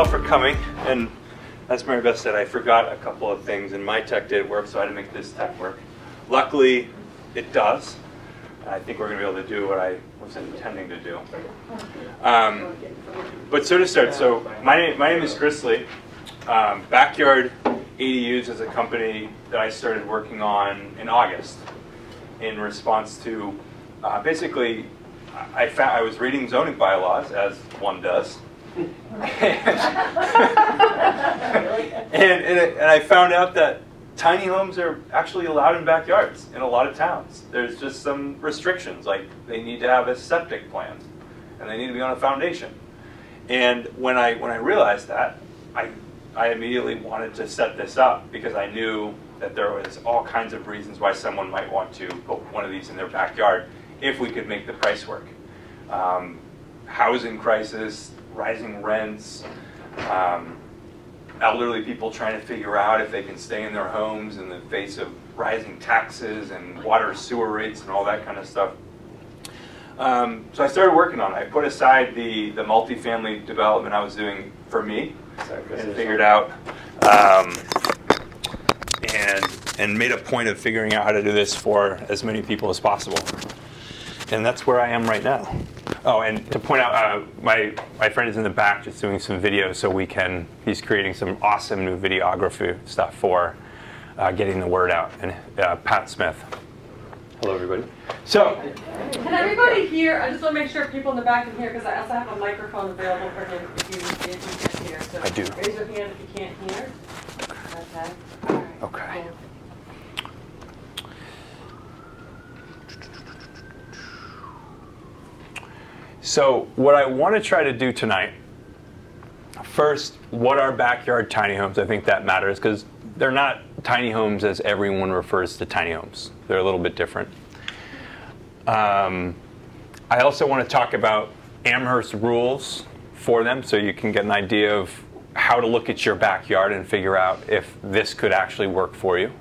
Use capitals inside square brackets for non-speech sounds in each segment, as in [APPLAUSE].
all for coming. And as Mary Beth said, I forgot a couple of things, and my tech didn't work, so I had to make this tech work. Luckily, it does. I think we're going to be able to do what I was intending to do. Um, but so to start, so my name, my name is Grizzly. Um, Backyard ADUs is a company that I started working on in August in response to uh, basically I, I was reading zoning bylaws as one does. And, and, and I found out that tiny homes are actually allowed in backyards in a lot of towns. There's just some restrictions, like they need to have a septic plan, and they need to be on a foundation. And when I when I realized that, I I immediately wanted to set this up because I knew that there was all kinds of reasons why someone might want to put one of these in their backyard if we could make the price work. Um, housing crisis, rising rents, um, elderly people trying to figure out if they can stay in their homes in the face of rising taxes and water sewer rates and all that kind of stuff. Um, so I started working on it. I put aside the, the multifamily development I was doing for me and figured out um, and, and made a point of figuring out how to do this for as many people as possible. And that's where I am right now. Oh, and to point out, uh, my, my friend is in the back just doing some videos so we can, he's creating some awesome new videography stuff for uh, getting the word out. And uh, Pat Smith. Hello, everybody. So, can everybody hear? I just want to make sure people in the back can hear because I also have a microphone available for him if you, if you can't hear. So I do. Raise your hand if you can't hear. Okay. All right. Okay. Cool. So what I want to try to do tonight, first, what are backyard tiny homes? I think that matters because they're not tiny homes as everyone refers to tiny homes. They're a little bit different. Um, I also want to talk about Amherst rules for them so you can get an idea of how to look at your backyard and figure out if this could actually work for you.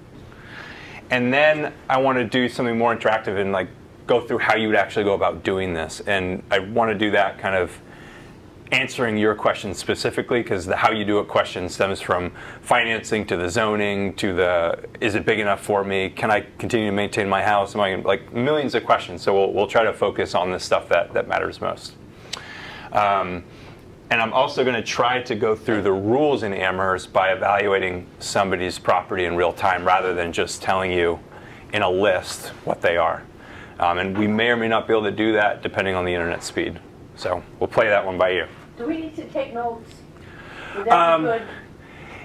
And then I want to do something more interactive and like go through how you would actually go about doing this. And I want to do that kind of answering your question specifically because the how you do it question stems from financing to the zoning to the is it big enough for me? Can i continue to maintain my house? Am i like millions of questions. So we'll, we'll try to focus on the stuff that, that matters most. Um, and i'm also going to try to go through the rules in amherst by evaluating somebody's property in real time rather than just telling you in a list what they are um, and we may or may not be able to do that depending on the internet speed. So we'll play that one by you. Do we need to take notes? Um, good?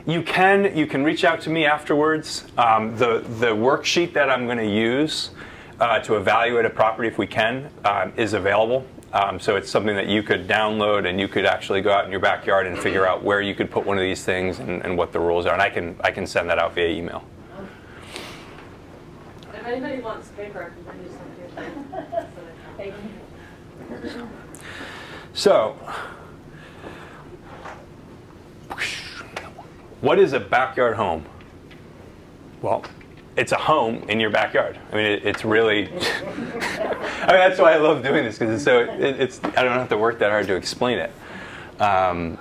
You can you can reach out to me afterwards. Um, the the worksheet that I'm going to use uh, to evaluate a property, if we can, uh, is available. Um, so it's something that you could download and you could actually go out in your backyard and figure out where you could put one of these things and, and what the rules are. And I can I can send that out via email. If anybody wants paper, I can use so, what is a backyard home? Well, it's a home in your backyard. I mean, it, it's really. [LAUGHS] I mean, that's why I love doing this because it's so. It, it's I don't have to work that hard to explain it. Um,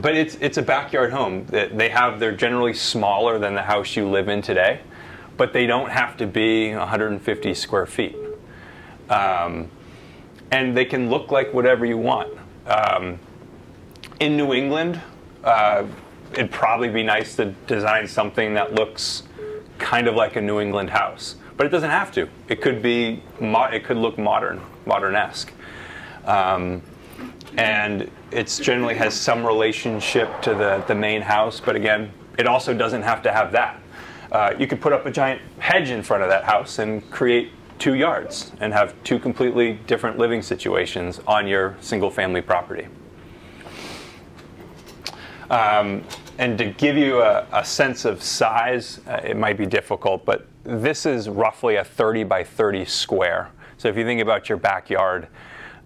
but it's it's a backyard home. They have they're generally smaller than the house you live in today, but they don't have to be 150 square feet. Um, and they can look like whatever you want. Um, in New England, uh, it'd probably be nice to design something that looks kind of like a New England house, but it doesn't have to. It could be, it could look modern, modern-esque. Um, and it generally has some relationship to the, the main house, but again, it also doesn't have to have that. Uh, you could put up a giant hedge in front of that house and create two yards and have two completely different living situations on your single family property. Um, and to give you a, a sense of size, uh, it might be difficult, but this is roughly a 30 by 30 square. So if you think about your backyard,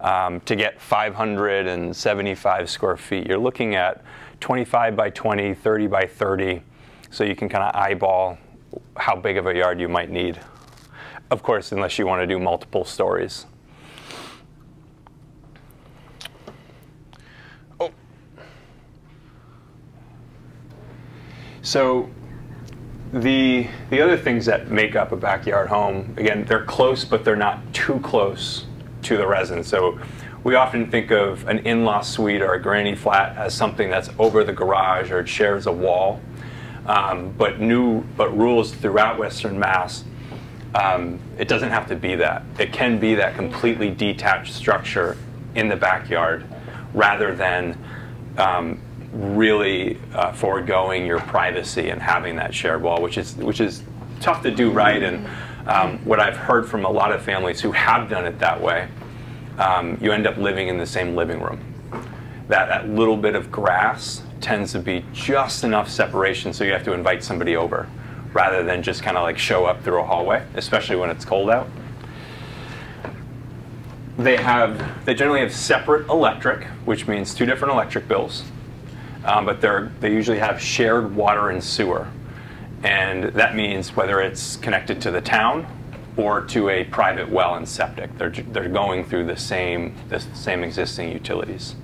um, to get 575 square feet, you're looking at 25 by 20, 30 by 30, so you can kind of eyeball how big of a yard you might need. Of course, unless you want to do multiple stories. Oh. So the the other things that make up a backyard home, again, they're close, but they're not too close to the residence. So we often think of an in-law suite or a granny flat as something that's over the garage or it shares a wall. Um, but new but rules throughout Western Mass, um, it doesn't have to be that. It can be that completely detached structure in the backyard, rather than um, really uh, foregoing your privacy and having that shared wall, which is which is tough to do right. And um, what I've heard from a lot of families who have done it that way, um, you end up living in the same living room. That that little bit of grass tends to be just enough separation so you have to invite somebody over, rather than just kind of like show up through a hallway, especially when it's cold out. They have they generally have separate electric, which means two different electric bills um, but they're, they usually have shared water and sewer. And that means whether it's connected to the town or to a private well and septic, they're, they're going through the same, the same existing utilities.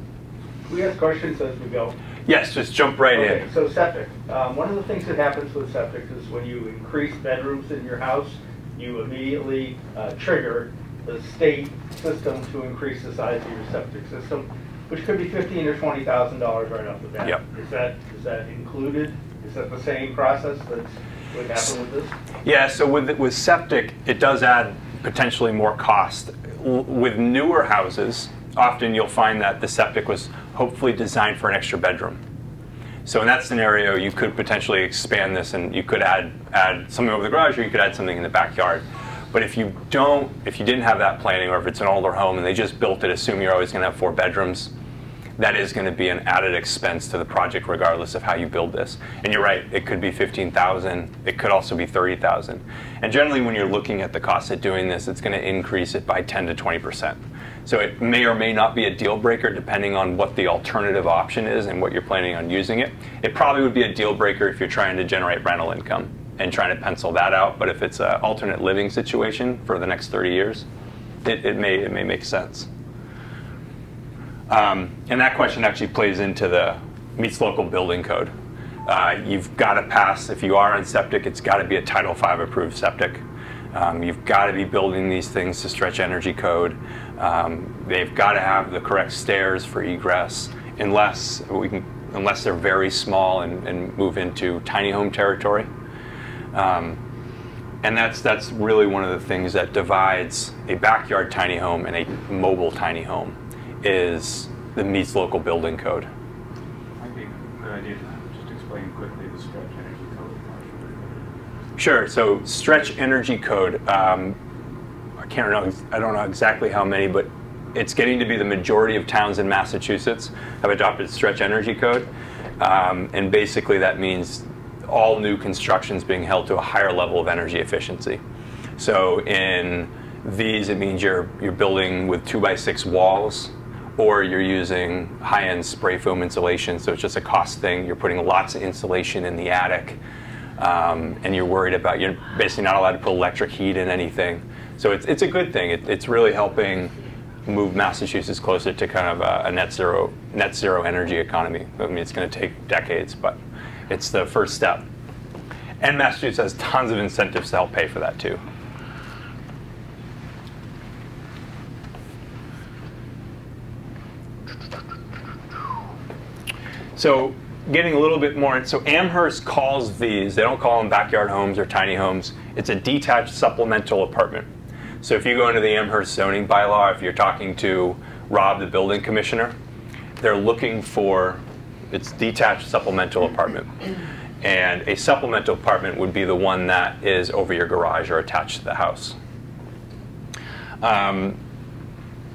We ask questions as we go. Yes, just jump right Okay, in. so septic. Um, one of the things that happens with septic is when you increase bedrooms in your house, you immediately uh, trigger the state system to increase the size of your septic system, which could be fifteen or twenty thousand dollars right off the bat. Yep. Is that, is that included? Is that the same process that would happen with this? Yeah, so with, with septic, it does add potentially more cost. L- With newer houses, often you'll find that the septic was hopefully designed for an extra bedroom. So in that scenario, you could potentially expand this and you could add, add something over the garage or you could add something in the backyard. But if you don't, if you didn't have that planning or if it's an older home and they just built it, assume you're always going to have four bedrooms, that is going to be an added expense to the project regardless of how you build this. And you're right, it could be 15,000, it could also be 30,000. And generally when you're looking at the cost of doing this, it's going to increase it by 10 to 20%. So it may or may not be a deal breaker depending on what the alternative option is and what you're planning on using it. It probably would be a deal breaker if you're trying to generate rental income and trying to pencil that out. But if it's an alternate living situation for the next 30 years, it, it may it may make sense. Um, and that question actually plays into the meets local building code. Uh, you've got to pass, if you are on septic, it's got to be a Title V approved septic. Um, you've got to be building these things to stretch energy code. Um, they've got to have the correct stairs for egress, unless we can, unless they're very small and, and move into tiny home territory. Um, and that's that's really one of the things that divides a backyard tiny home and a mobile tiny home is the meets local building code. Might be a good idea to just explain quickly the stretch energy code. Sure. So stretch energy code. Um, can't know. I don't know exactly how many, but it's getting to be the majority of towns in Massachusetts have adopted stretch energy code, um, and basically that means all new constructions being held to a higher level of energy efficiency. So in these, it means you're you're building with two by six walls, or you're using high-end spray foam insulation. So it's just a cost thing. You're putting lots of insulation in the attic, um, and you're worried about you're basically not allowed to put electric heat in anything. So it's it's a good thing. It, it's really helping move Massachusetts closer to kind of a, a net zero net zero energy economy. I mean, it's going to take decades, but it's the first step. And Massachusetts has tons of incentives to help pay for that too. So getting a little bit more, so Amherst calls these, they don't call them backyard homes or tiny homes, it's a detached supplemental apartment. So if you go into the Amherst zoning bylaw, if you're talking to Rob, the building commissioner, they're looking for, it's detached supplemental apartment. And a supplemental apartment would be the one that is over your garage or attached to the house. Um,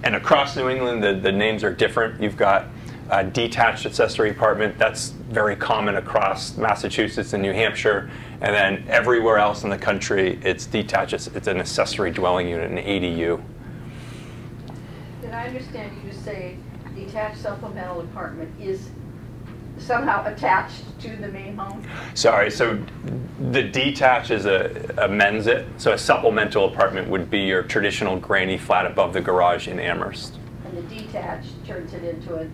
and across New England, the, the names are different. You've got a detached accessory apartment. That's very common across Massachusetts and New Hampshire. And then everywhere else in the country, it's detached. It's, it's an accessory dwelling unit, an ADU. Did I understand you to say detached supplemental apartment is somehow attached to the main home? Sorry, so the detached is a, amends it. So a supplemental apartment would be your traditional granny flat above the garage in Amherst. And the detached turns it into a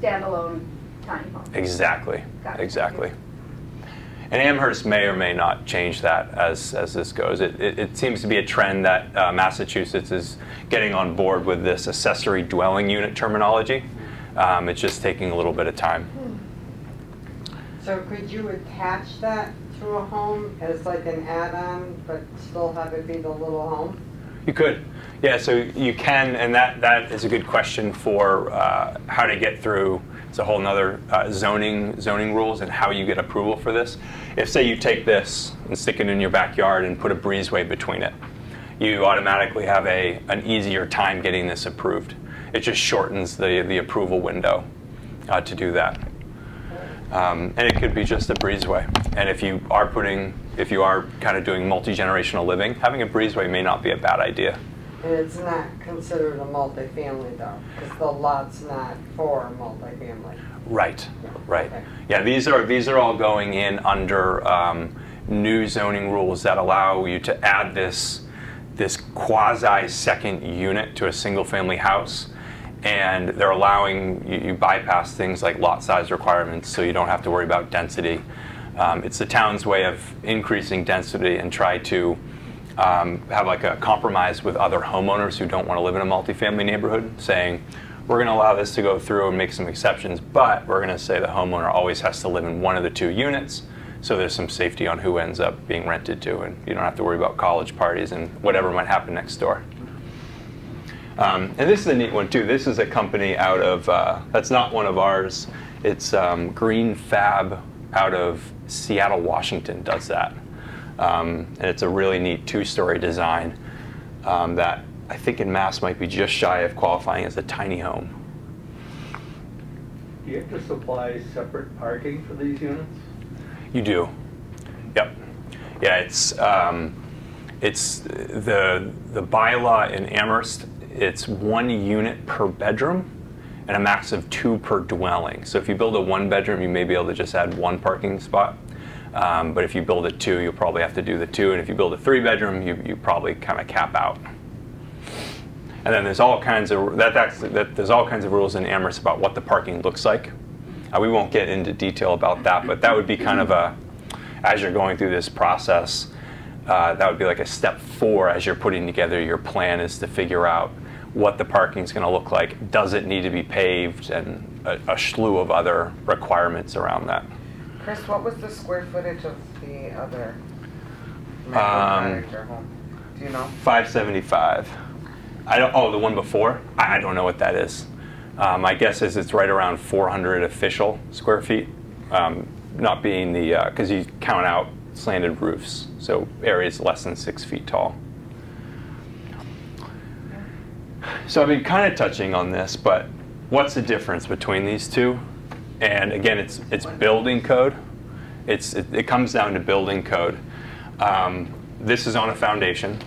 standalone tiny home? Exactly, Got it. exactly. And Amherst may or may not change that as, as this goes. It, it, it seems to be a trend that uh, Massachusetts is getting on board with this accessory dwelling unit terminology. Um, it's just taking a little bit of time. So could you attach that to a home as like an add-on, but still have it be the little home? You could. Yeah, so you can, and that, that is a good question for uh, how to get through. It's a whole nother uh, zoning zoning rules and how you get approval for this. If say you take this and stick it in your backyard and put a breezeway between it, you automatically have a an easier time getting this approved. It just shortens the the approval window uh, to do that. Um, and it could be just a breezeway. And if you are putting, if you are kind of doing multi-generational living, having a breezeway may not be a bad idea. And it's not considered a multifamily though, because the lot's not for multifamily. Right, right. Okay. Yeah, these are these are all going in under um, new zoning rules that allow you to add this this quasi second unit to a single family house, and they're allowing you, you bypass things like lot size requirements, so you don't have to worry about density. Um, it's the town's way of increasing density and try to um, have like a compromise with other homeowners who don't want to live in a multifamily neighborhood, saying, we're going to allow this to go through and make some exceptions, but we're going to say the homeowner always has to live in one of the two units, so there's some safety on who ends up being rented to, and you don't have to worry about college parties and whatever might happen next door. Um, and this is a neat one too. This is a company out of, uh, that's not one of ours. It's um, Green Fab out of Seattle, Washington does that. Um, and it's a really neat two-story design um, that I think in Mass might be just shy of qualifying as a tiny home. Do you have to supply separate parking for these units? You do. Yep. Yeah, it's um, it's the the bylaw in Amherst. It's one unit per bedroom, and a max of two per dwelling. So if you build a one bedroom, you may be able to just add one parking spot. Um, but if you build a two, you'll probably have to do the two. And if you build a three bedroom, you, you probably kind of cap out. And then there's all kinds of that, that there's all kinds of rules in Amherst about what the parking looks like. Uh, we won't get into detail about that, but that would be kind of a as you're going through this process. Uh, that would be like a step four as you're putting together your plan is to figure out what the parking is going to look like. Does it need to be paved, and a, a slew of other requirements around that. Chris, what was the square footage of the other Um, macro cottage or home? Do you know? 575. I don't. Oh, the one before. I, don't know what that is. Um, my guess is it's right around 400 official square feet, um, not being the because you count out slanted roofs, so areas less than six feet tall. So I've been kind of touching on this, but what's the difference between these two? And again, it's it's building code. It's it, it comes down to building code. Um, this is on a foundation.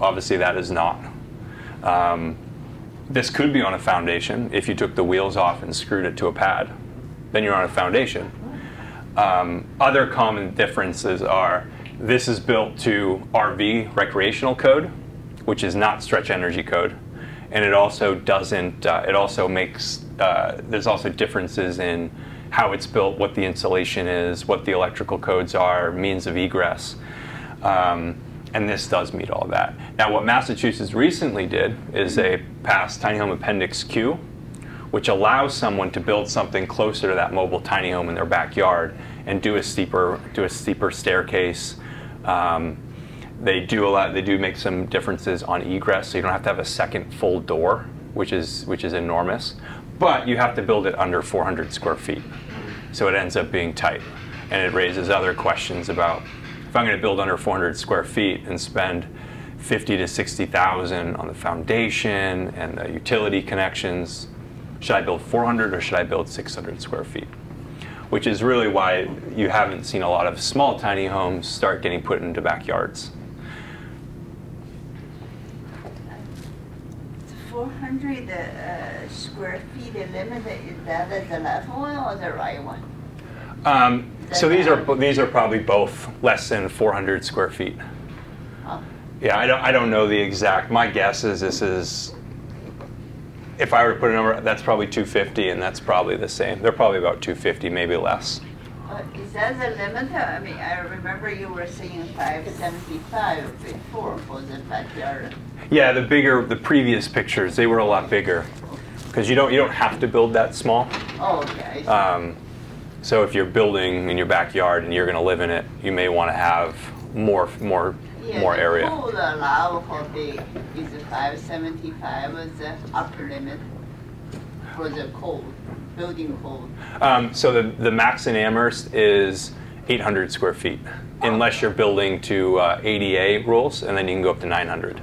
Obviously, that is not. Um, this could be on a foundation if you took the wheels off and screwed it to a pad. Then you're on a foundation. Um, other common differences are this is built to RV recreational code, which is not stretch energy code, and it also doesn't. Uh, it also makes. Uh, there's also differences in how it's built, what the insulation is, what the electrical codes are, means of egress. Um, and this does meet all that. Now, what Massachusetts recently did is they passed Tiny Home Appendix Q, which allows someone to build something closer to that mobile tiny home in their backyard and do a steeper, do a steeper staircase. Um, they do allow, they do make some differences on egress, so you don't have to have a second full door, which is which is enormous. But you have to build it under 400 square feet, so it ends up being tight, and it raises other questions about if I'm going to build under 400 square feet and spend 50 to 60,000 on the foundation and the utility connections, should I build 400 or should I build 600 square feet? Which is really why you haven't seen a lot of small tiny homes start getting put into backyards. Four hundred uh, square feet eliminated, is that is the left one or the right one? Um, so these are these are probably both less than 400 square feet. Oh, Yeah, I don't I don't know the exact. My guess is this is. If I were to put a number, that's probably 250, and that's probably the same. They're probably about 250, maybe less. Uh, Is that the limit? I mean, I remember you were saying five seventy-five before for the backyard. Yeah, the bigger, the previous pictures, they were a lot bigger. Because you don't, you don't have to build that small. Oh, okay. Um, so if you're building in your backyard and you're going to live in it, you may want to have more, more, Yeah, more the area. Code allow big is five seventy-five is the upper limit for the code, building code. Um, so the, the max in Amherst is 800 square feet, unless you're building to uh, ADA rules, and then you can go up to 900.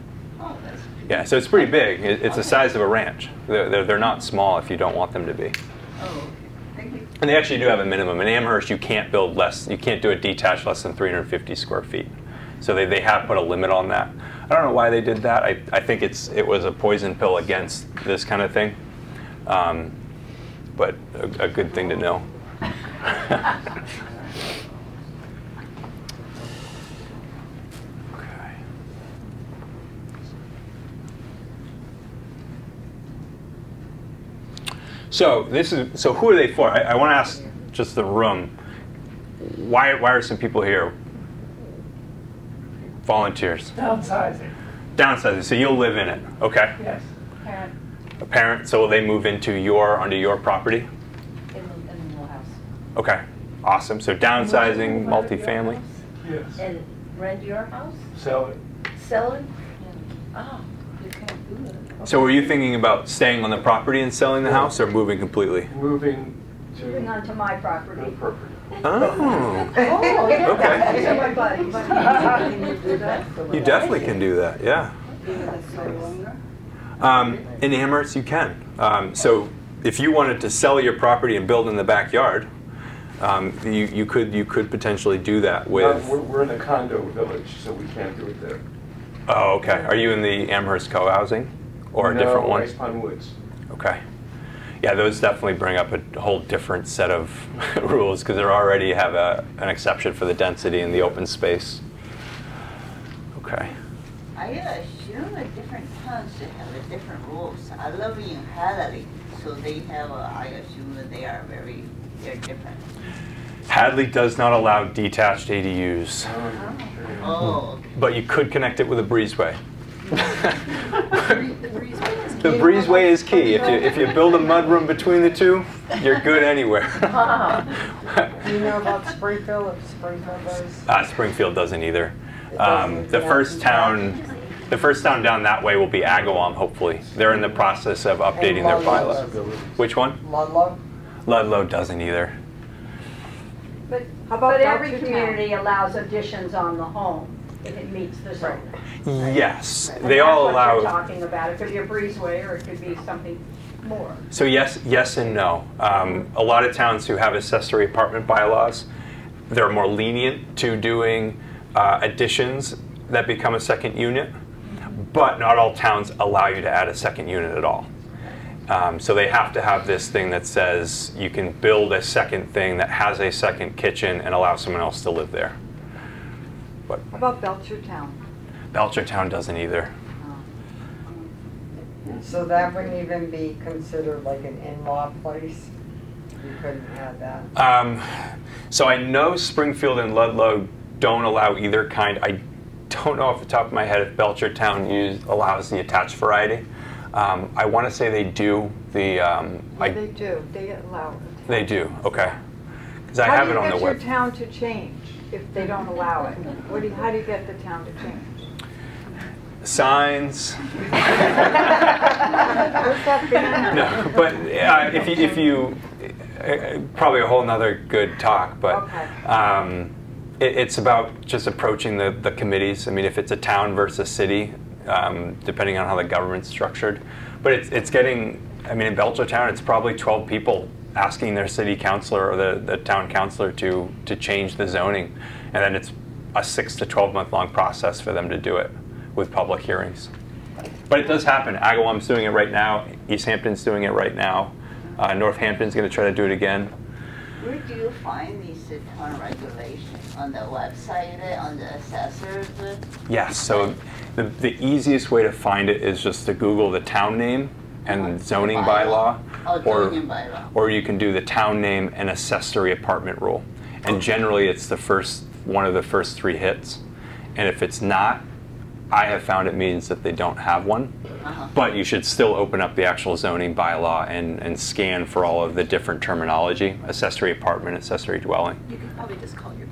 Yeah, so it's pretty big. It, it's the size of a ranch. They're, they're, they're not small if you don't want them to be. Oh, thank you. And they actually do have a minimum. In Amherst, you can't build less, you can't do a detached less than 350 square feet. So they, they have put a limit on that. I don't know why they did that. I, I think it's, it was a poison pill against this kind of thing. Um, but a, a good thing to know. [LAUGHS] So this is so who are they for? I, I want to ask just the room. Why why are some people here? Volunteers. Downsizing, Downsizing. So you'll live in it. Okay. yes. Parent. A parent. So will they move into your under your property? In, the, in the little house. Okay. Awesome. So downsizing, multifamily. Yes. And rent your house? Sell it. Sell it? Oh, you can't do that. So were you thinking about staying on the property and selling the house, or moving completely? Moving to Moving on to my property. property. Oh. Oh, [LAUGHS] yeah. Okay. [LAUGHS] These are my buddies. Can you do [LAUGHS] that? You definitely can do that. Yeah. Um, in Amherst, you can. Um, so if you wanted to sell your property and build in the backyard, um, you, you could you could potentially do that Uh, with. We're, we're in a condo village, so we can't do it there. Oh, okay. Are you in the Amherst co-housing or a different one? Ice Pond Woods. Okay. Yeah, those definitely bring up a whole different set of [LAUGHS] rules because they already have a, an exception for the density and the open space. Okay. I assume that different towns have a different rules. I live in Hadley, so they have, a- I assume that they are very, they're different. Hadley does not allow detached ADUs, Oh, okay. but you could connect it with a breezeway. The breezeway is The breezeway is key. If you, if you build a mudroom between the two, you're good anywhere. [LAUGHS] Do you know about Springfield, if Springfield does? Uh, Springfield doesn't either. Um, the first town, the first town down that way will be Agawam, hopefully. They're in the process of updating their bylaws. Which one? Ludlow? Ludlow doesn't either. But, How about but every community allows additions on the home if it meets the zoning. Yes, And they all That's what you're allow. talking about. It could be a breezeway or it could be something more. So yes, yes and no. Um, a lot of towns who have accessory apartment bylaws, they're more lenient to doing uh, additions that become a second unit, but not all towns allow you to add a second unit at all. Um, so they have to have this thing that says you can build a second thing that has a second kitchen and allow someone else to live there. But How about Belchertown? Belchertown doesn't either. So that wouldn't even be considered like an in-law place? You couldn't have that? Um, so I know Springfield and Ludlow don't allow either kind. I don't know off the top of my head if Belchertown use, allows the attached variety. Um, I want to say they do. The um, I, They do, they allow it. they do. Okay, because I have it on the How do you web. get your town to change if they don't allow it? What do you, how do you get the town to change? Signs. Where's that being? no, but uh, if you, if you uh, probably a whole nother good talk, but Okay. um, it, it's about just approaching the, the committees. I mean, if it's a town versus city, um, depending on how the government's structured, but it's it's getting. I mean, in Belchertown, it's probably 12 people asking their city councilor or the, the town councilor to to change the zoning, and then it's a six to 12 month long process for them to do it with public hearings. But it does happen. Agawam's doing it right now. Easthampton's doing it right now. Uh, Northampton's going to try to do it again. Where do you find these town regulations? On the website, on the assessors? Yes. So the, the easiest way to find it is just to Google the town name and zoning bylaw, Oh, or zoning bylaw. or you can do the town name and accessory apartment rule. and generally it's the first one of the first three hits. And if it's not, I have found it means that they don't have one. Uh-huh. But you should still open up the actual zoning bylaw and, and scan for all of the different terminology accessory apartment, accessory dwelling. You could probably just call your planning department.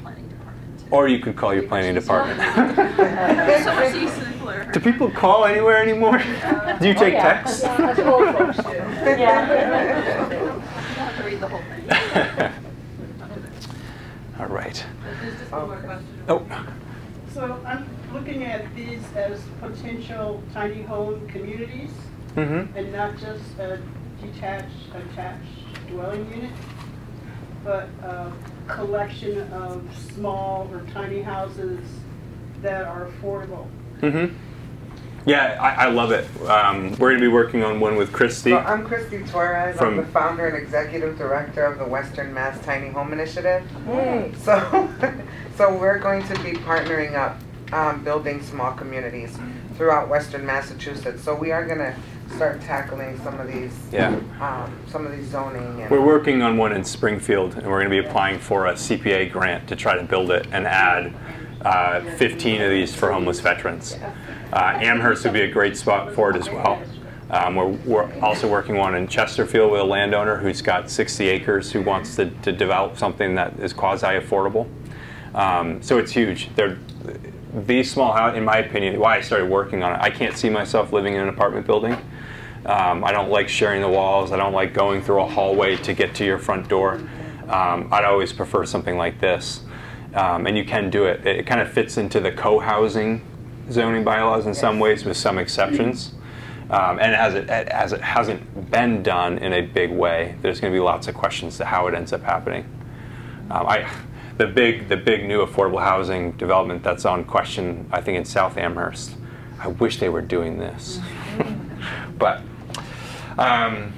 Or you could call your planning department. [LAUGHS] So much simpler. do people call anywhere anymore? [LAUGHS] Do you take texts? Us old folks do. [LAUGHS] Yeah. You don't have to read the whole thing. All right. There's just one more question. Oh, So I'm looking at these as potential tiny home communities mm-hmm. and not just a detached, attached dwelling unit, but a collection of small or tiny houses that are affordable. Mm-hmm. Yeah, I, I love it. Um, we're going to be working on one with Christy. So I'm Christy Torres. From- I'm the founder and executive director of the Western Mass Tiny Home Initiative. So, [LAUGHS] so we're going to be partnering up, um, building small communities throughout Western Massachusetts. So we are going to start tackling some of these, Yeah. um, some of these zoning and. We're working on one in Springfield, and we're going to be applying for a CPA grant to try to build it and add uh, 15 of these for homeless veterans. Uh, Amherst would be a great spot for it as well. Um, we're, we're also working on in Chesterfield with a landowner who's got 60 acres who wants to, to develop something that is quasi-affordable. Um, so it's huge. They're, these small houses, in my opinion, why I started working on it, I can't see myself living in an apartment building. Um, I don't like sharing the walls. I don't like going through a hallway to get to your front door. Um, I'd always prefer something like this. Um, and you can do it. It, kind of fits into the co-housing zoning bylaws in some ways with some exceptions. Um, and as it, as it hasn't been done in a big way, there's going to be lots of questions to how it ends up happening. Um, I, the big, the big new affordable housing development that's on question, I think in South Amherst. I wish they were doing this, but um,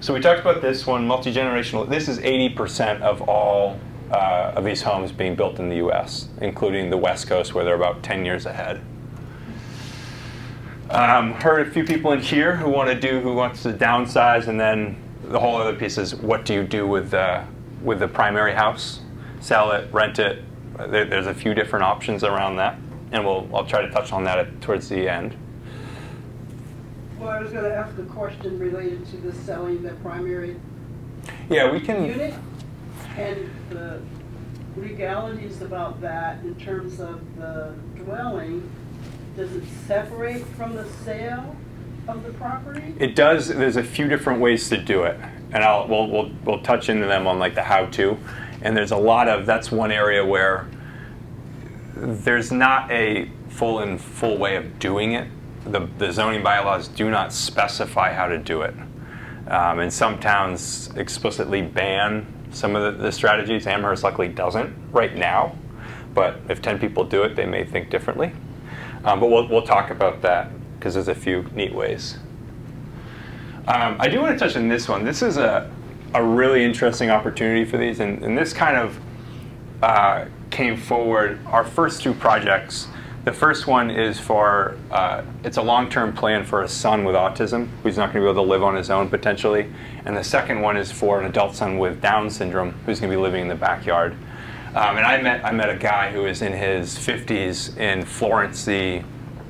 so we talked about this one, multi generational. This is 80% of all uh, of these homes being built in the U.S., including the West Coast, where they're about 10 years ahead. Um, heard a few people in here who want to do, who wants to downsize, and then the whole other piece is what do you do with the with the primary house? Sell it, rent it. There, there's a few different options around that, and we'll I'll try to touch on that at, towards the end. Well, I was gonna ask a question related to the selling the primary Yeah, we can. unit and the legalities about that in terms of the dwelling. Does it separate from the sale of the property? It does. There's a few different ways to do it, and I'll we'll we'll, we'll touch into them on like the how-to. And there's a lot of that's one area where there's not a full and full way of doing it. The the zoning bylaws do not specify how to do it, um, and some towns explicitly ban some of the, the strategies. Amherst luckily doesn't right now, but if 10 people do it, they may think differently. Um, but we'll, we'll talk about that because there's a few neat ways. Um, I do want to touch on this one. This is a, a really interesting opportunity for these, and, and this kind of uh, came forward. Our first two projects, the first one is for, uh, it's a long-term plan for a son with autism who's not going to be able to live on his own potentially. And the second one is for an adult son with Down syndrome who's going to be living in the backyard. Um, and I met I met a guy who is in his 50s in Florence, the,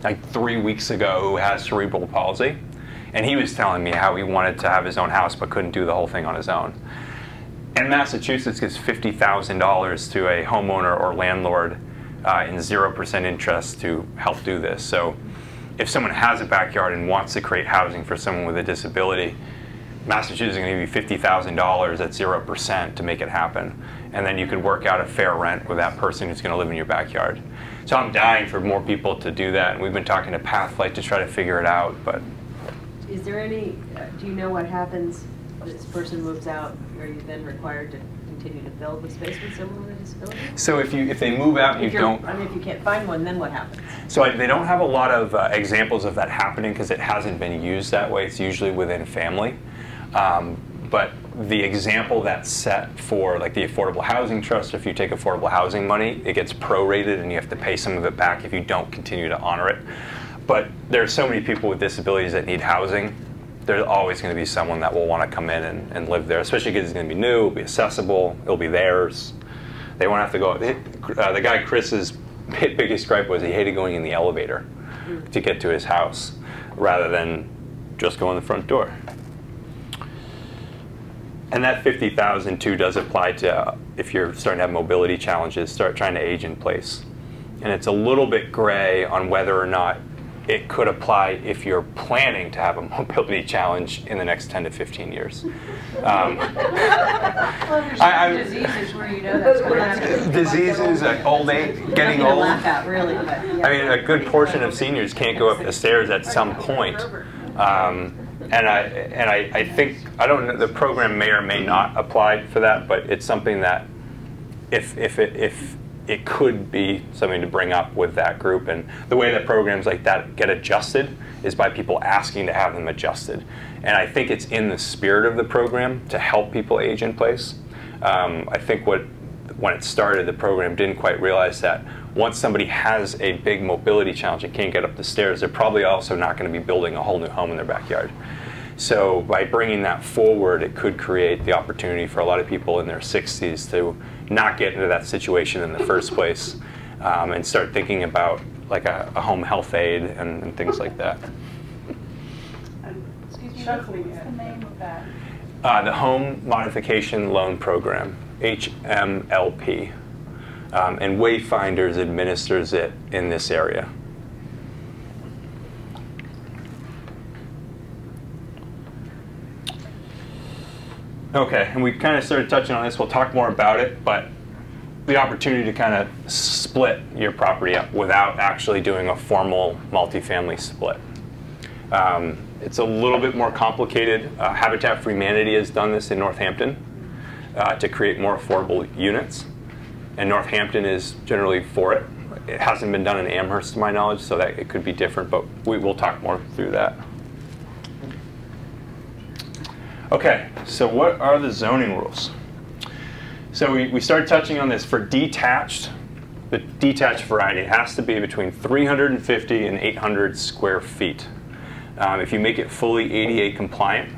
like three weeks ago, who has cerebral palsy, and he was telling me how he wanted to have his own house but couldn't do the whole thing on his own. And Massachusetts gives fifty thousand dollars to a homeowner or landlord uh, in zero percent interest to help do this. So, if someone has a backyard and wants to create housing for someone with a disability, Massachusetts is going to give you fifty thousand dollars at zero percent to make it happen, and then you could work out a fair rent with that person who's going to live in your backyard. So I'm dying for more people to do that, and we've been talking to Pathlight to try to figure it out. But Is there any, uh, do you know what happens, this person moves out, are you then required to continue to build the space with someone disability? so if you if they move out and you If you're- don't I mean, if you can't find one, then what happens? So I, they don't have a lot of uh, examples of that happening because it hasn't been used that way. It's usually within family. Um, but the example that's set for like the Affordable Housing Trust, if you take affordable housing money, it gets prorated and you have to pay some of it back if you don't continue to honor it. But there are so many people with disabilities that need housing. There's always going to be someone that will want to come in and, and live there, especially because it's going to be new, it'll be accessible, it'll be theirs. They won't have to go. Uh, the guy Chris's [LAUGHS] biggest gripe was he hated going in the elevator to get to his house, rather than just go in the front door. And that 50,000 too does apply to uh, if you're starting to have mobility challenges, start trying to age in place. And it's a little bit gray on whether or not it could apply if you're planning to have a [LAUGHS] mobility challenge in the next 10 to 15 years. Um, I- I'm- Diseases where you know that's going to happen. diseases, like old age, getting old. really, but. yeah. I mean, a good portion of seniors can't go up the stairs at some point. Um, and I, and I, I think, I don't know, the program may or may not apply for that, but it's something that if, if, it, if it could be something to bring up with that group. And the way that programs like that get adjusted is by people asking to have them adjusted. And I think it's in the spirit of the program to help people age in place. Um, I think what when it started, the program didn't quite realize that once somebody has a big mobility challenge and can't get up the stairs, they're probably also not going to be building a whole new home in their backyard. So by bringing that forward, it could create the opportunity for a lot of people in their 60s to not get into that situation in the first place um, and start thinking about like a, a home health aide and, and things like that. Excuse me, What's the name of that? Uh, the Home Modification Loan Program, HMLP. Um, and Wayfinders administers it in this area. Okay, and we kind of started touching on this. We'll talk more about it, but the opportunity to kind of split your property up without actually doing a formal multifamily split. Um, it's a little bit more complicated. Uh, Habitat for Humanity has done this in Northampton uh, to create more affordable units, and Northampton is generally for it. It hasn't been done in Amherst, to my knowledge, so that it could be different, but we will talk more through that. Okay, so what are the zoning rules? So we, we started touching on this for detached, the detached variety has to be between 350 and 800 square feet. Um, if you make it fully ADA compliant,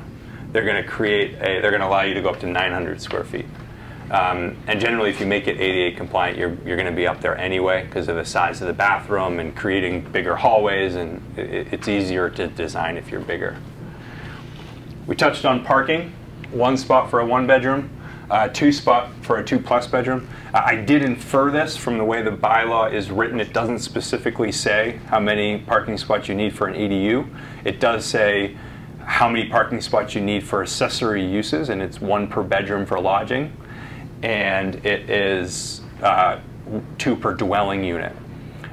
they're going to create a, they're going to allow you to go up to 900 square feet. Um, and generally, if you make it ADA compliant, you're, you're going to be up there anyway because of the size of the bathroom and creating bigger hallways, and it, it's easier to design if you're bigger. We touched on parking, one spot for a one bedroom, uh, two spot for a two plus bedroom. Uh, I did infer this from the way the bylaw is written. It doesn't specifically say how many parking spots you need for an ADU. It does say how many parking spots you need for accessory uses, and it's one per bedroom for lodging. And it is uh, two per dwelling unit.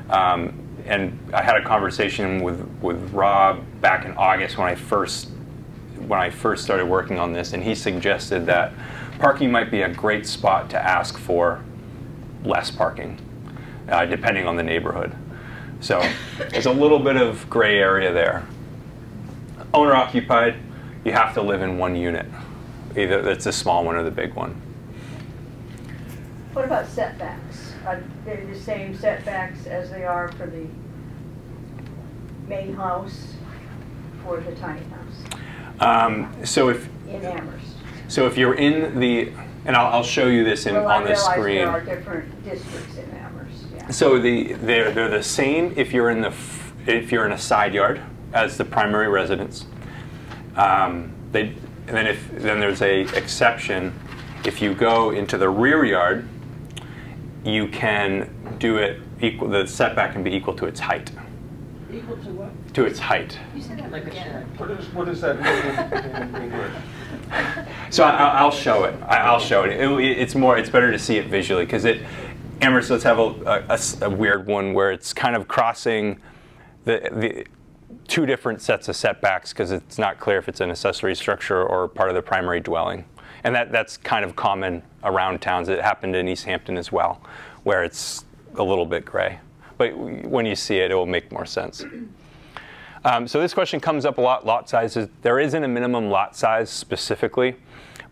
Um, and I had a conversation with, with Rob back in August when I first when I first started working on this, and he suggested that parking might be a great spot to ask for less parking, uh, depending on the neighborhood. So there's a little bit of gray area there. Owner occupied, you have to live in one unit. Either it's the small one or the big one. What about setbacks? Are they the same setbacks as they are for the main house for the tiny house Um, so if in Amherst? so, if you're in the, and I'll, I'll show you this in, Well, I on the realize screen. there are different districts in Amherst, yeah. So the they're they're the same if you're in the if you're in a side yard as the primary residence. Um, they and then if then there's a exception if you go into the rear yard, you can do it equal. The setback can be equal to its height. Equal to what? To its height. You said that like a shed. What is, what does that mean in, in English? So I, I'll show it. I, I'll show it. It- It's more. It's better to see it visually because it. Amherst, let's have a a weird one where it's kind of crossing the the two different sets of setbacks because it's not clear if it's an accessory structure or part of the primary dwelling, and that that's kind of common around towns. It happened in Easthampton as well, where it's a little bit gray. But when you see it, it will make more sense. Um, so this question comes up a lot, lot sizes. There isn't a minimum lot size specifically,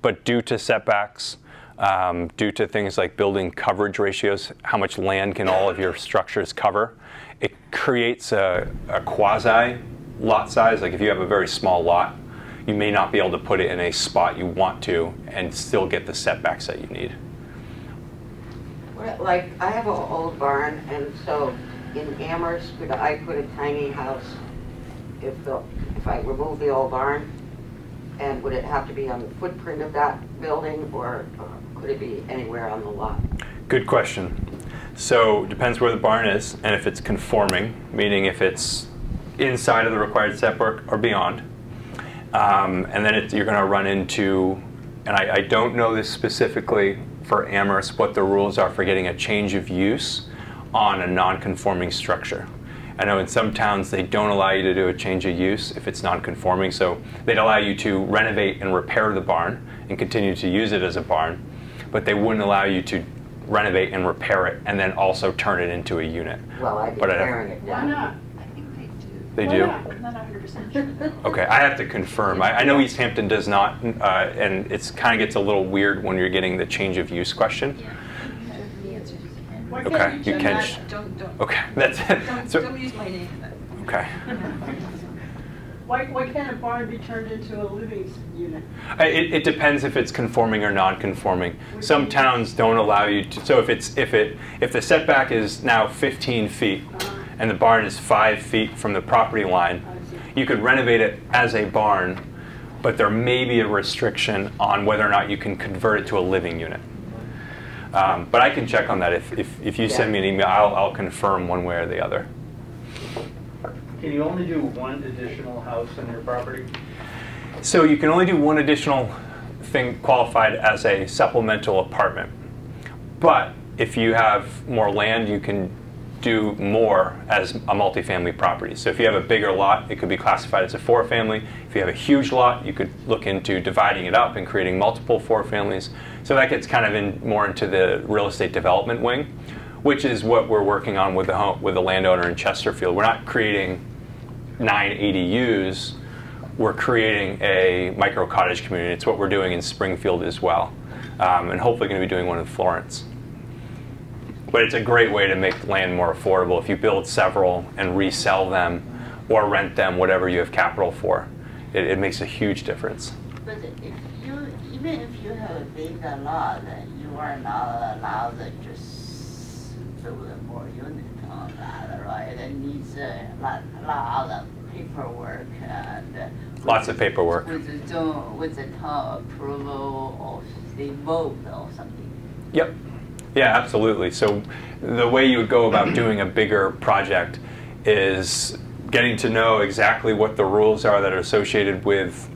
but due to setbacks, um, due to things like building coverage ratios, how much land can all of your structures cover, it creates a, a quasi lot size. Like if you have a very small lot, you may not be able to put it in a spot you want to and still get the setbacks that you need. Like, I have an old barn, and so in Amherst, I put a tiny house if the, if I remove the old barn? And would it have to be on the footprint of that building, or uh, could it be anywhere on the lot? Good question. So depends where the barn is and if it's conforming, meaning if it's inside of the required setback or beyond. Um, and then it, you're going to run into, and I, I don't know this specifically for Amherst, what the rules are for getting a change of use on a non-conforming structure. I know in some towns they don't allow you to do a change of use if it's non-conforming, so they'd allow you to renovate and repair the barn and continue to use it as a barn, but they wouldn't allow you to renovate and repair it and then also turn it into a unit. Well, I'd be But I don't- tearing it Why down. not? They Why do? not? I'm not hundred percent sure. [LAUGHS] Okay, I have to confirm. I, I know Easthampton does not, uh, and it's kind of gets a little weird when you're getting the change of use question. The answer is you can. Why Okay, can't you you can just sh- Don't, don't. Okay, [LAUGHS] that's Don't, so, don't use my name in that. okay. [LAUGHS] Why, why can't a barn be turned into a living unit? Uh, It, it depends if it's conforming or non-conforming. Some towns don't allow you to, so if it's, if it, if the setback is now 15 feet and the barn is five feet from the property line, you could renovate it as a barn, but there may be a restriction on whether or not you can convert it to a living unit. Um, But I can check on that. If, if, if you send me an email, I'll, I'll confirm one way or the other. Can you only do one additional house on your property? So you can only do one additional thing qualified as a supplemental apartment. But if you have more land, you can do more as a multifamily property. So if you have a bigger lot, it could be classified as a four family. If you have a huge lot, you could look into dividing it up and creating multiple four families. So that gets kind of in more into the real estate development wing, which is what we're working on with the home, with the landowner in Chesterfield. We're not creating nine ADUs, we're creating a micro cottage community. It's what we're doing in Springfield as well, um, and hopefully going to be doing one in Florence. But it's a great way to make land more affordable if you build several and resell them or rent them, whatever you have capital for. It, it makes a huge difference. Even if you have a bigger lot, you are not allowed to just build a more unit on that, right? It needs a lot, lot of paperwork and. uh, Lots of paperwork. With the zone, with the town approval of the vote or something. Yep. Yeah, absolutely. So the way you would go about [CLEARS THROAT] doing a bigger project is getting to know exactly what the rules are that are associated with.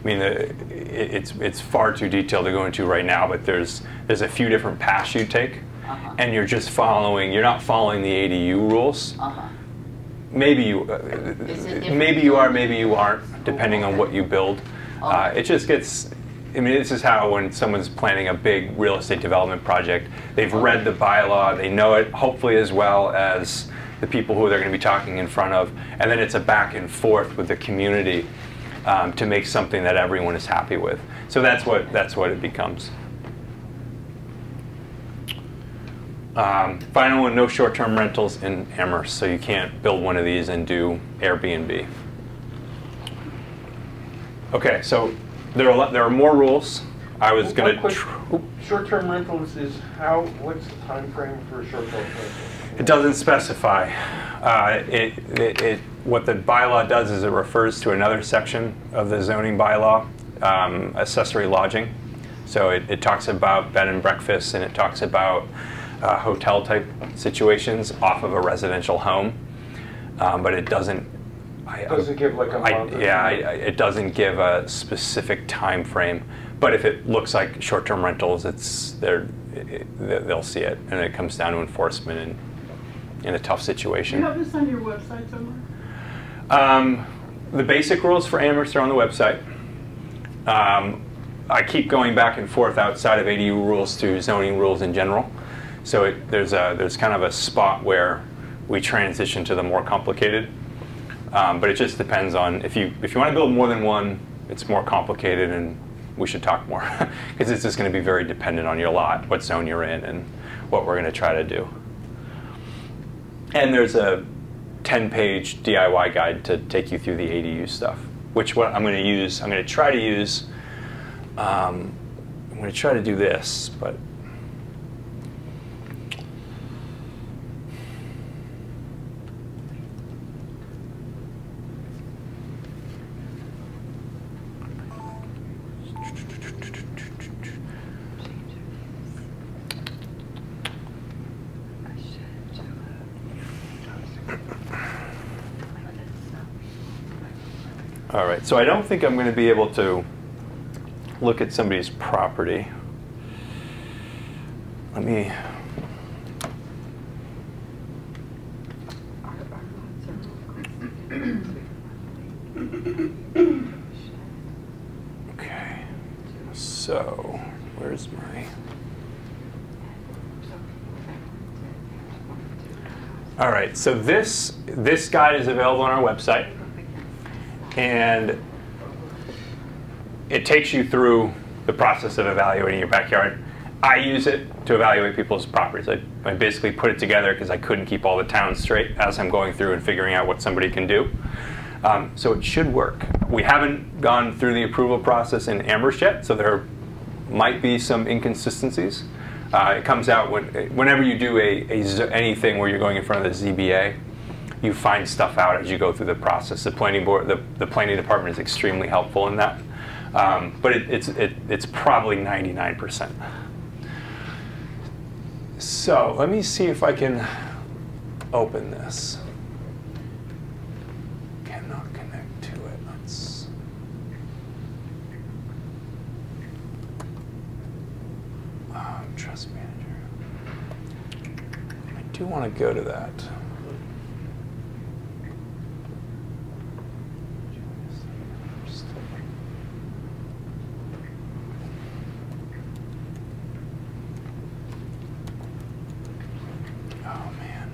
I mean, the, it- it's it's far too detailed to go into right now, but there's there's a few different paths you take, Uh-huh. and you're just following. You're not following the ADU rules. Uh-huh. Maybe you, uh, Is it different? maybe you are, maybe you aren't, depending on what you build. Uh, it just gets. I mean, this is how when someone's planning a big real estate development project, they've read the bylaw, they know it hopefully as well as the people who they're going to be talking in front of, and then it's a back and forth with the community um, to make something that everyone is happy with. So that's what that's what it becomes. Um, final one, no short-term rentals in Amherst, so you can't build one of these and do Airbnb. Okay, so there are a lot, there are more rules. I was One going to. Short-term rentals is how, what's the time frame for a short-term rental? It doesn't specify. Uh, it, it, it, what the bylaw does is it refers to another section of the zoning bylaw, um, accessory lodging. So it, it talks about bed and breakfast and it talks about uh, hotel type situations off of a residential home. Um, but it doesn't. I, Doesn't give like a I- Yeah, I, it doesn't give a specific time frame. But if it looks like short-term rentals, it's they're, it- they'll see it, and it comes down to enforcement and in a tough Do situation. you have this on your website somewhere? Um, the basic rules for Amherst are on the website. Um, I keep going back and forth outside of ADU rules to zoning rules in general. So it, there's a there's kind of a spot where we transition to the more complicated. Um, but it just depends on if you if you want to build more than one, it's more complicated, and we should talk more [LAUGHS] because it's just going to be very dependent on your lot, what zone you're in, and what we're going to try to do. And there's a 10-page DIY guide to take you through the ADU stuff, which what I'm going to use, I'm going to try to use, um, I'm going to try to do this, but All right, so I don't think I'm going to be able to look at somebody's property. Let me. Okay, so where's my. All right, so this this guide is available on our website, and it takes you through the process of evaluating your backyard. I use it to evaluate people's properties. I, I basically put it together because I couldn't keep all the towns straight as I'm going through and figuring out what somebody can do. Um, so it should work. We haven't gone through the approval process in Amherst yet, so there might be some inconsistencies. Uh, it comes out when, whenever you do a, a anything where you're going in front of the ZBA, you find stuff out as you go through the process. The planning board, the, the planning department is extremely helpful in that. Um, but it, it's, it, it's probably 99%. So let me see if I can open this. Cannot connect to it. Um, trust manager. I do want to go to that. Oh man.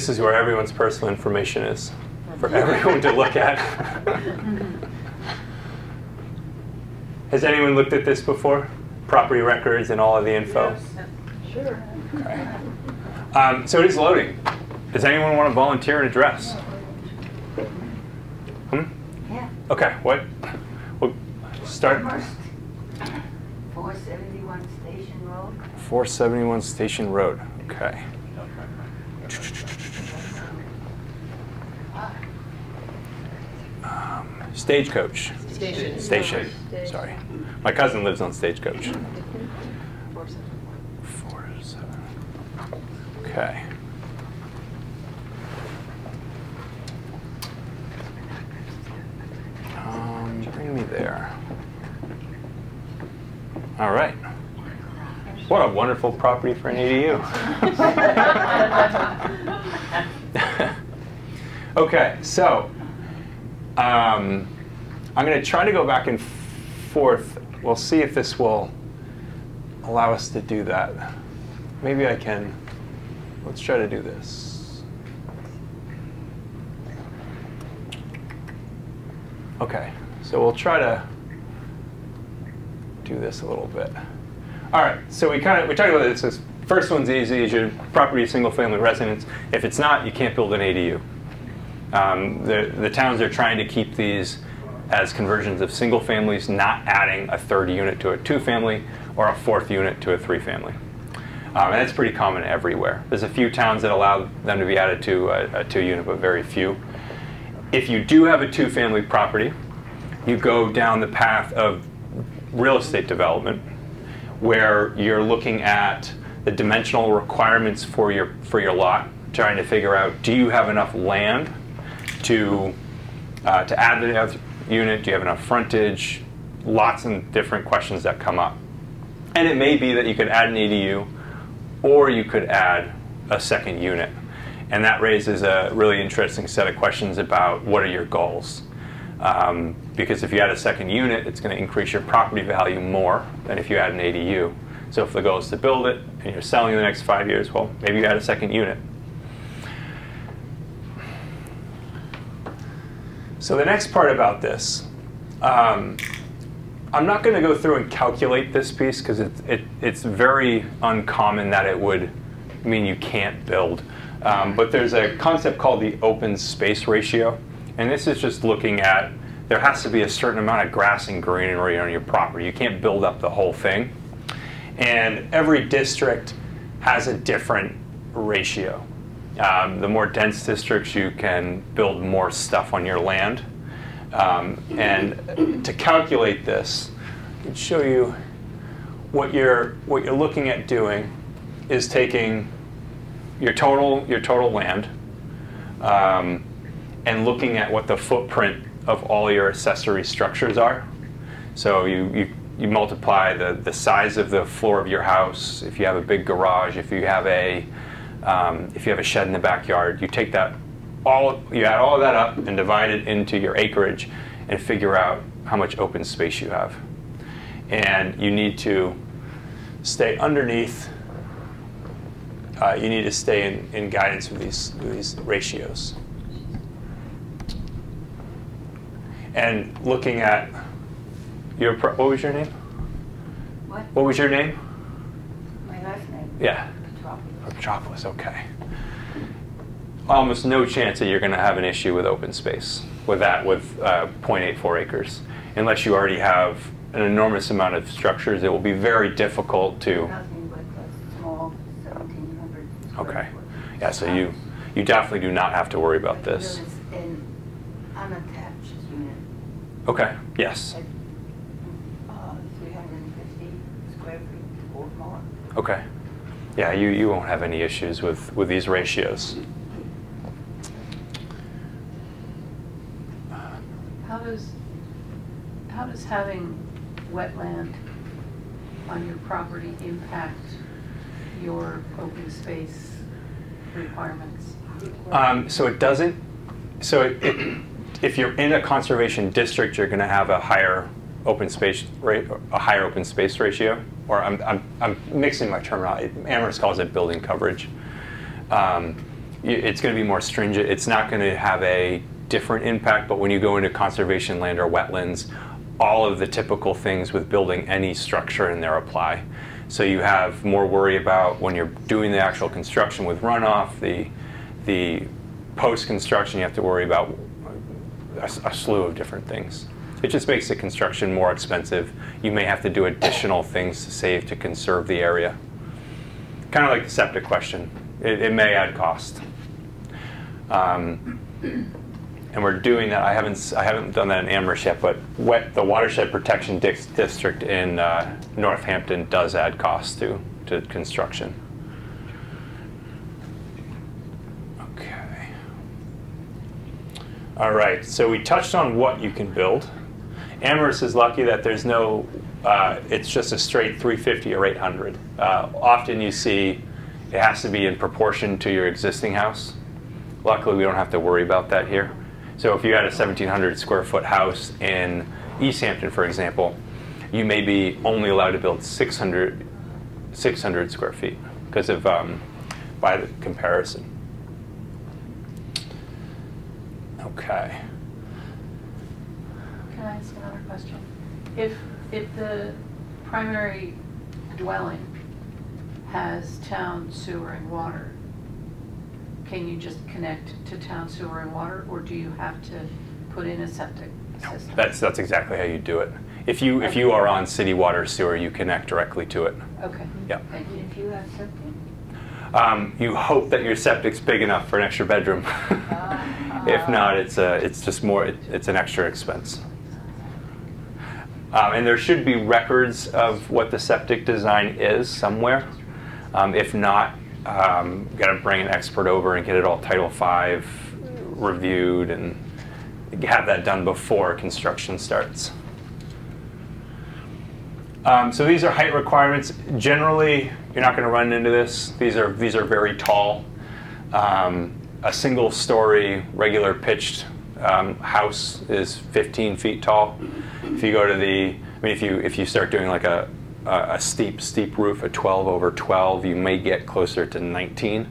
This is where everyone's personal information is for everyone to look at. Has anyone looked at this before? Property records and all of the info? Sure. Okay. Um, so it is loading. Does anyone want to volunteer an address? Hmm? Yeah. Okay, what? We'll start. Four seventy-one Station Road. 471 Station Road. Okay. Um, Stagecoach. Station. Station. Station. Sorry. My cousin lives on Stagecoach. Four, seven. Okay. Um, bring me there. All right. What a wonderful property for an ADU. [LAUGHS] okay, so um, I'm going to try to go back and forth. We'll see if this will allow us to do that. Maybe I can. Let's try to do this. Okay, so we'll try to do this a little bit. All right, so we kind of we talked about this. This first one's easy: is your property a single-family residence? If it's not, you can't build an ADU. Um, the the towns are trying to keep these as conversions of single families, not adding a third unit to a two-family or a fourth unit to a three-family. Um, and that's pretty common everywhere. There's a few towns that allow them to be added to a, a two-unit, but very few. If you do have a two-family property, you go down the path of real estate development, where you're looking at the dimensional requirements for your for your lot, trying to figure out do you have enough land to uh, to add the unit? Do you have enough frontage? Lots of different questions that come up, and it may be that you could add an ADU, or you could add a second unit, and that raises a really interesting set of questions about what are your goals. Um, because if you add a second unit, it's going to increase your property value more than if you add an ADU. So if the goal is to build it and you're selling in the next five years, well, maybe you add a second unit. So the next part about this, um, I'm not going to go through and calculate this piece because it, it, it's very uncommon that it would mean you can't build. Um, but there's a concept called the open space ratio. And this is just looking at, there has to be a certain amount of grass and greenery on your property. You can't build up the whole thing. And every district has a different ratio. Um, the more dense districts, you can build more stuff on your land. Um, and to calculate this, I can show you what you're what you're looking at doing is taking your total your total land um, and looking at what the footprint of all your accessory structures are. So you, you, you multiply the, the size of the floor of your house, if you have a big garage, if you have a, um, if you have a shed in the backyard, you take that all, you add all of that up and divide it into your acreage and figure out how much open space you have. And you need to stay underneath, uh, you need to stay in, in guidance with these, with these ratios. And looking at your, what was your name? What? What was your name? My last name? Yeah. Petropolis. Metropolis, okay. Almost no chance that you're going to have an issue with open space with that, with uh, 0.84 acres. Unless you already have an enormous amount of structures, it will be very difficult to. Nothing but a small seventeen hundred square Okay. Yeah, so you, you definitely do not have to worry about this. There is an unattached unit, Okay, yes. uh, three hundred and fifty square feet. Okay. Yeah, you, you won't have any issues with, with these ratios. How does, how does having wetland on your property impact your open space requirements? Um, so it doesn't, so it, it, if you're in a conservation district, you're gonna have a higher open space rate, a higher open space ratio, or I'm, I'm, I'm mixing my terminology. Amherst calls it building coverage. Um, it's gonna be more stringent. It's not gonna have a different impact, but when you go into conservation land or wetlands, all of the typical things with building any structure in there apply. So you have more worry about when you're doing the actual construction with runoff, the, the post-construction, you have to worry about a slew of different things. It just makes the construction more expensive. You may have to do additional things to save to conserve the area. Kind of like the septic question. It, it may add cost. Um, and we're doing that. I haven't I haven't done that in Amherst yet, but wet, the watershed protection district in uh, Northampton does add cost to to construction. Okay. All right. So we touched on what you can build. Amherst is lucky that there's no. Uh, it's just a straight 350 or 800. Uh, often you see it has to be in proportion to your existing house. Luckily, we don't have to worry about that here. So if you had a 1,700 square foot house in Easthampton, for example, you may be only allowed to build 600, 600 square feet because of um, by the comparison. Okay. Can I ask another question? If, if the primary dwelling has town sewer and water, can you just connect to town sewer and water, or do you have to put in a septic system? That's that's exactly how you do it. If you if you are on city water sewer, you connect directly to it. Okay. Yep. Thank you. If you have septic, Um, you hope that your septic's big enough for an extra bedroom. [LAUGHS] if not, it's a, it's just more. It, it's an extra expense. Um, and there should be records of what the septic design is somewhere. Um, if not, um, got to bring an expert over and get it all Title V reviewed and have that done before construction starts. Um, so these are height requirements. Generally, you're not going to run into this. These are these are very tall. Um, a single story, regular pitched um, house is 15 feet tall. If you go to the, I mean, if you if you start doing like a a, a steep steep roof, a 12 over 12, you may get closer to 19.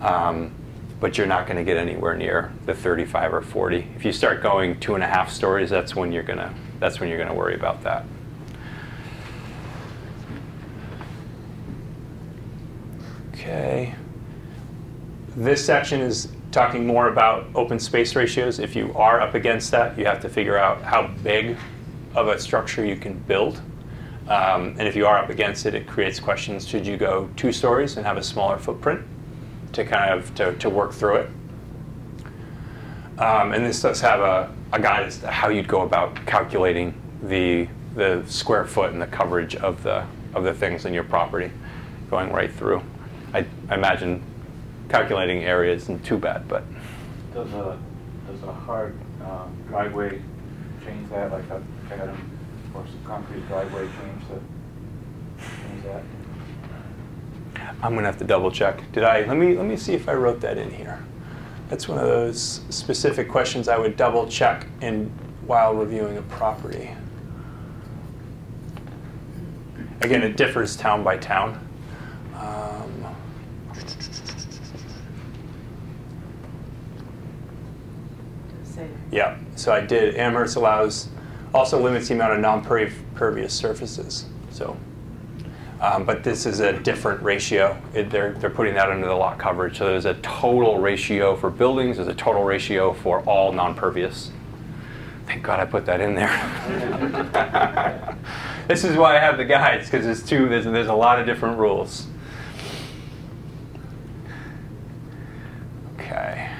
Um, but you're not going to get anywhere near the 35 or 40. If you start going two and a half stories, that's when you're gonna that's when you're gonna worry about that. Okay. This section is talking more about open space ratios. If you are up against that, you have to figure out how big of a structure you can build. Um, and if you are up against it, it creates questions. Should you go two stories and have a smaller footprint? to kind of to, to work through it. Um, and this does have a, a guide as to how you'd go about calculating the the square foot and the coverage of the of the things in your property, going right through. I, I imagine calculating area isn't too bad, but Does a, does a hard um, driveway change that, like a macadam or some concrete driveway change the, change that? I'm gonna have to double check. Did I? Let me let me see if I wrote that in here. That's one of those specific questions I would double check in while reviewing a property. Again, it differs town by town. Um, yeah, so I did. Amherst allows also limits the amount of non-pervious surfaces. So, um, but this is a different ratio. It, they're they're putting that under the lot coverage. So there's a total ratio for buildings. There's a total ratio for all non-pervious. Thank God I put that in there. [LAUGHS] this is why I have the guides because there's two. There's there's a lot of different rules. Okay.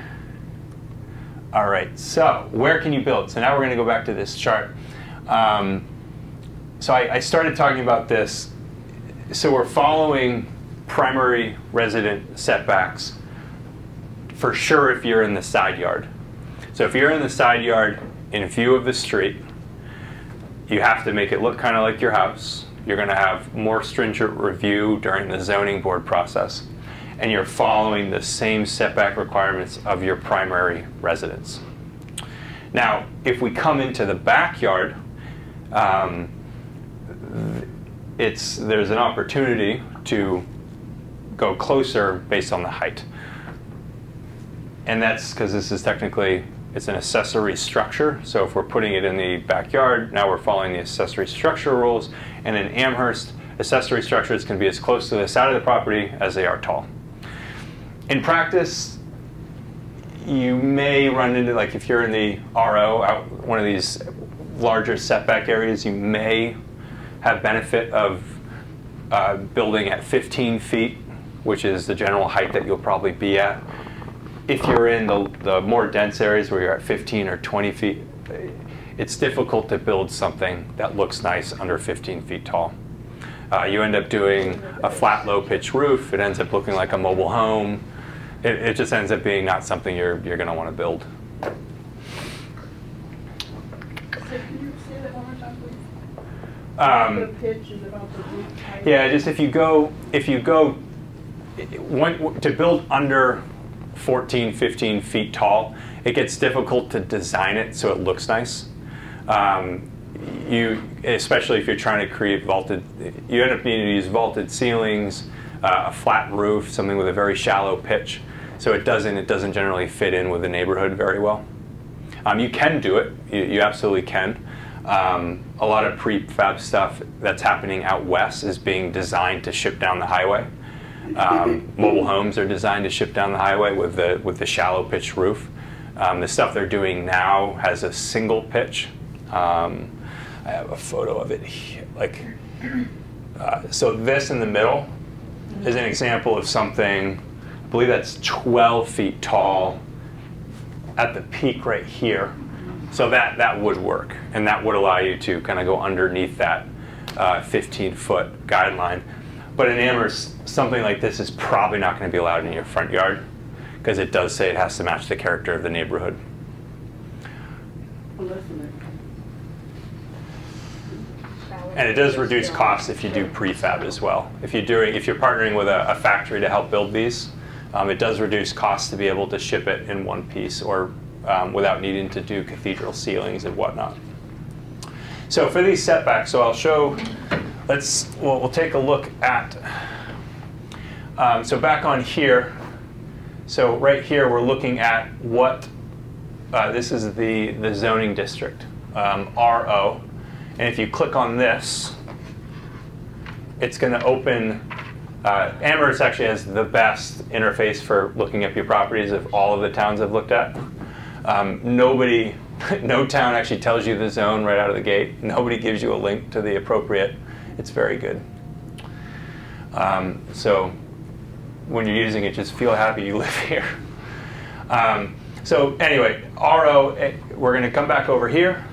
All right, so where can you build? So now we're going to go back to this chart. Um, so I, I started talking about this. So we're following primary resident setbacks for sure if you're in the side yard. So if you're in the side yard in view of the street, you have to make it look kind of like your house. You're going to have more stringent review during the zoning board process and you're following the same setback requirements of your primary residence. Now, if we come into the backyard, um, it's, there's an opportunity to go closer based on the height. And that's because this is technically, it's an accessory structure. So if we're putting it in the backyard, now we're following the accessory structure rules. And in Amherst, accessory structures can be as close to the side of the property as they are tall in practice, you may run into, like if you're in the RO, out one of these larger setback areas, you may have benefit of uh, building at 15 feet, which is the general height that you'll probably be at. If you're in the, the more dense areas where you're at 15 or 20 feet, it's difficult to build something that looks nice under 15 feet tall. Uh, you end up doing a flat, low pitch roof. It ends up looking like a mobile home it, it just ends up being not something you're, you're going to want to build. So can you say that one more time, please? Um, pitch is about the roof. Yeah, just if you go, if you go, when, to build under 14, 15 feet tall, it gets difficult to design it so it looks nice. Um, you, especially if you're trying to create vaulted, you end up needing to use vaulted ceilings, uh, a flat roof, something with a very shallow pitch. So it doesn't, it doesn't generally fit in with the neighborhood very well. Um, you can do it, you, you absolutely can. Um, a lot of prefab stuff that's happening out west is being designed to ship down the highway. Um, [LAUGHS] mobile homes are designed to ship down the highway with the, with the shallow pitch roof. Um, the stuff they're doing now has a single pitch. Um, I have a photo of it here. Like, uh, so this in the middle is an example of something I believe that's 12 feet tall at the peak right here. So that, that would work, and that would allow you to kind of go underneath that 15-foot uh, guideline. But in Amherst, something like this is probably not going to be allowed in your front yard because it does say it has to match the character of the neighborhood. And it does reduce costs if you do prefab as well. If you're doing, if you're partnering with a, a factory to help build these, um, it does reduce costs to be able to ship it in one piece or um, without needing to do cathedral ceilings and whatnot. So for these setbacks, so I'll show, let's, well, we'll take a look at, um, so back on here, so right here we're looking at what, uh, this is the, the zoning district, um, RO. And if you click on this, it's going to open uh, Amherst actually has the best interface for looking up your properties of all of the towns I've looked at. Um, nobody, [LAUGHS] no town actually tells you the zone right out of the gate. Nobody gives you a link to the appropriate. It's very good. Um, so when you're using it, just feel happy you [LAUGHS] live here. Um, so anyway, RO, eh, we're going to come back over here.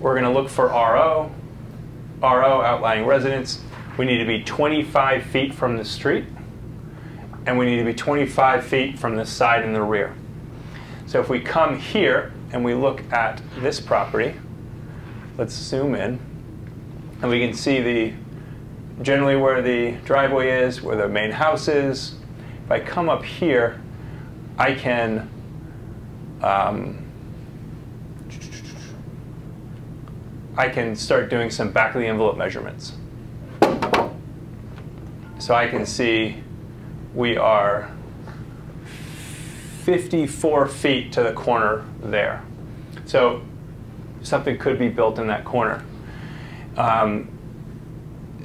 We're going to look for RO, RO, outlying residence. We need to be 25 feet from the street, and we need to be 25 feet from the side and the rear. So if we come here and we look at this property, let's zoom in, and we can see the generally where the driveway is, where the main house is. If I come up here, I can um, I can start doing some back of the envelope measurements. So I can see we are 54 feet to the corner there. So something could be built in that corner. Um,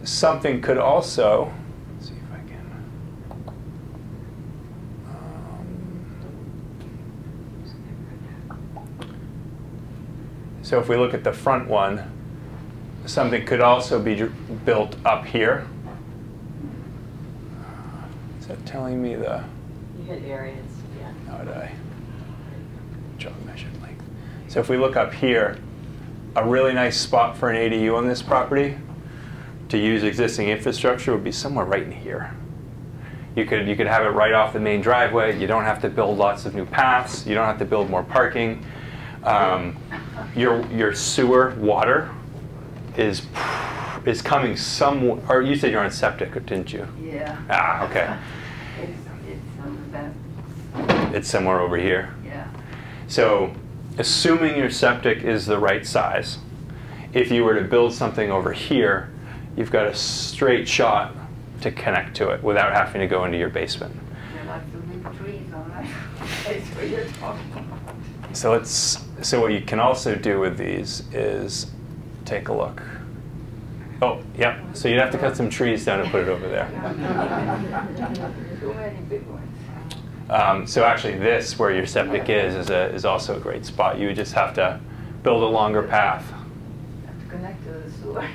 something could also, see if I can. Um, so if we look at the front one, something could also be built up here. Is that telling me the? You hit. How did I? Measured length. So if we look up here, a really nice spot for an ADU on this property to use existing infrastructure would be somewhere right in here. You could, you could have it right off the main driveway. You don't have to build lots of new paths. You don't have to build more parking. Um, your, your sewer water is, is coming some, or you said you're on septic, didn't you? Yeah. Ah, okay. [LAUGHS] It's, it's on that, It's somewhere over here. yeah. So assuming your septic is the right size, if you were to build something over here, you've got a straight shot to connect to it without having to go into your basement. There are lots of trees on that [LAUGHS] place where you're talking about. So let's so what you can also do with these is take a look. Oh, yeah. So you'd have to cut some trees down and put it over there. [LAUGHS] Too many big ones. Um, so actually, this where your septic is is a, is also a great spot. You would just have to build a longer path. Have to connect to the sewer.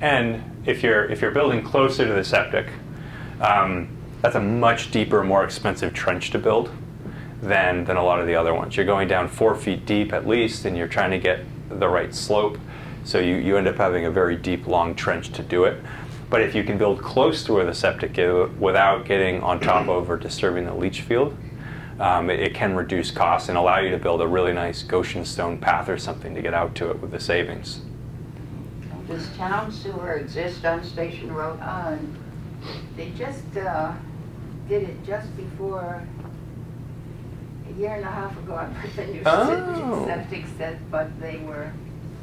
And if you're if you're building closer to the septic, um, that's a much deeper, more expensive trench to build than than a lot of the other ones. You're going down four feet deep at least, and you're trying to get the right slope. So you, you end up having a very deep, long trench to do it. But if you can build close to where the septic is without getting on top of or disturbing the leach field, um, it, it can reduce costs and allow you to build a really nice Goshen stone path or something to get out to it with the savings. Does town sewer exist on Station Road? Uh, They just, uh, did it just before, a year and a half ago, I put the new Oh. [LAUGHS] septic set, but they were,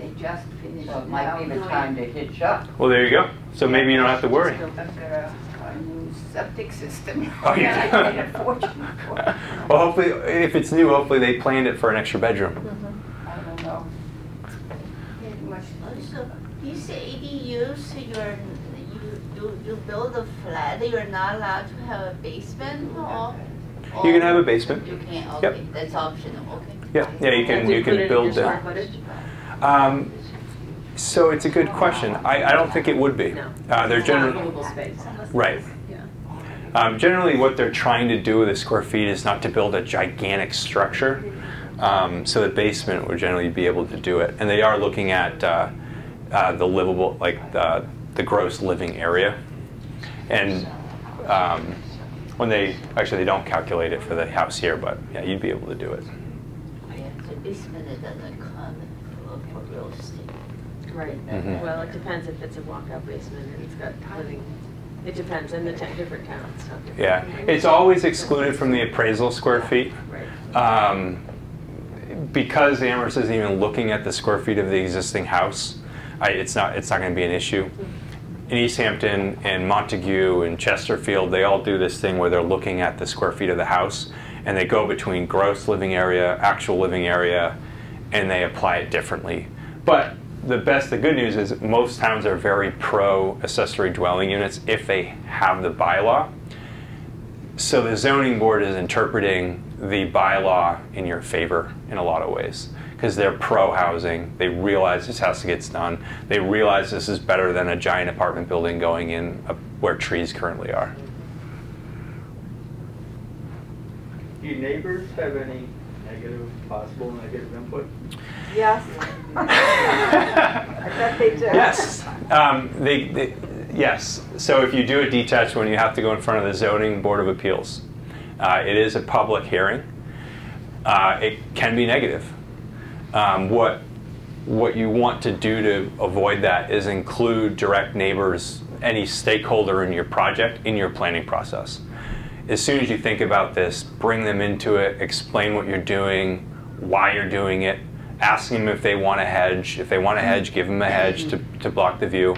they just finished So it now might be the time to hitch up. Well, there you go. So maybe you don't have to worry. A, a new septic system. [LAUGHS] Oh, you [LAUGHS] that do? I paid a fortune for. [LAUGHS] Well, hopefully, if it's new, hopefully they planned it for an extra bedroom. Mm-hmm. I don't know. Pretty much. So these ADUs, you're, you, you, you build a flat, you're not allowed to have a basement or? You can have a basement. You can, Yep. okay, that's optional, okay. Yeah, yeah, you can you can build your square the. footage? Um, so it's a good question. I, I don't think it would be. No. Uh, they're generally right. Yeah. Um, generally, what they're trying to do with the square feet is not to build a gigantic structure. Um, so the basement would generally be able to do it, and they are looking at uh, uh, the livable, like the, the gross living area, and um, when they actually they don't calculate it for the house here, but yeah, you'd be able to do it. Yeah, the basement it doesn't come for, for real estate. Right. Mhm. Well, it depends if it's a walkout basement and it's got living, it depends in the ta- different towns. so. Yeah, it's always excluded from the appraisal square feet. Right. Um, because Amherst isn't even looking at the square feet of the existing house, I, it's not it's not going to be an issue. In Easthampton and Montague and Chesterfield, they all do this thing where they're looking at the square feet of the house, and they go between gross living area, actual living area, and they apply it differently. But the best, the good news is most towns are very pro accessory dwelling units if they have the bylaw. So the zoning board is interpreting the bylaw in your favor in a lot of ways. because they're pro housing. They realize this house gets done. They realize this is better than a giant apartment building going in uh, where trees currently are. Do neighbors have any negative, possible negative input? Yes. I bet they do. Yes. Um, they, they, yes. So if you do a detached one, you have to go in front of the zoning board of appeals. Uh, it is a public hearing. Uh, it can be negative. Um, what what you want to do to avoid that is include direct neighbors, any stakeholder in your project, in your planning process. As soon as you think about this, bring them into it, explain what you're doing, why you're doing it, ask them if they want a hedge. If they want a hedge, give them a hedge to, to block the view.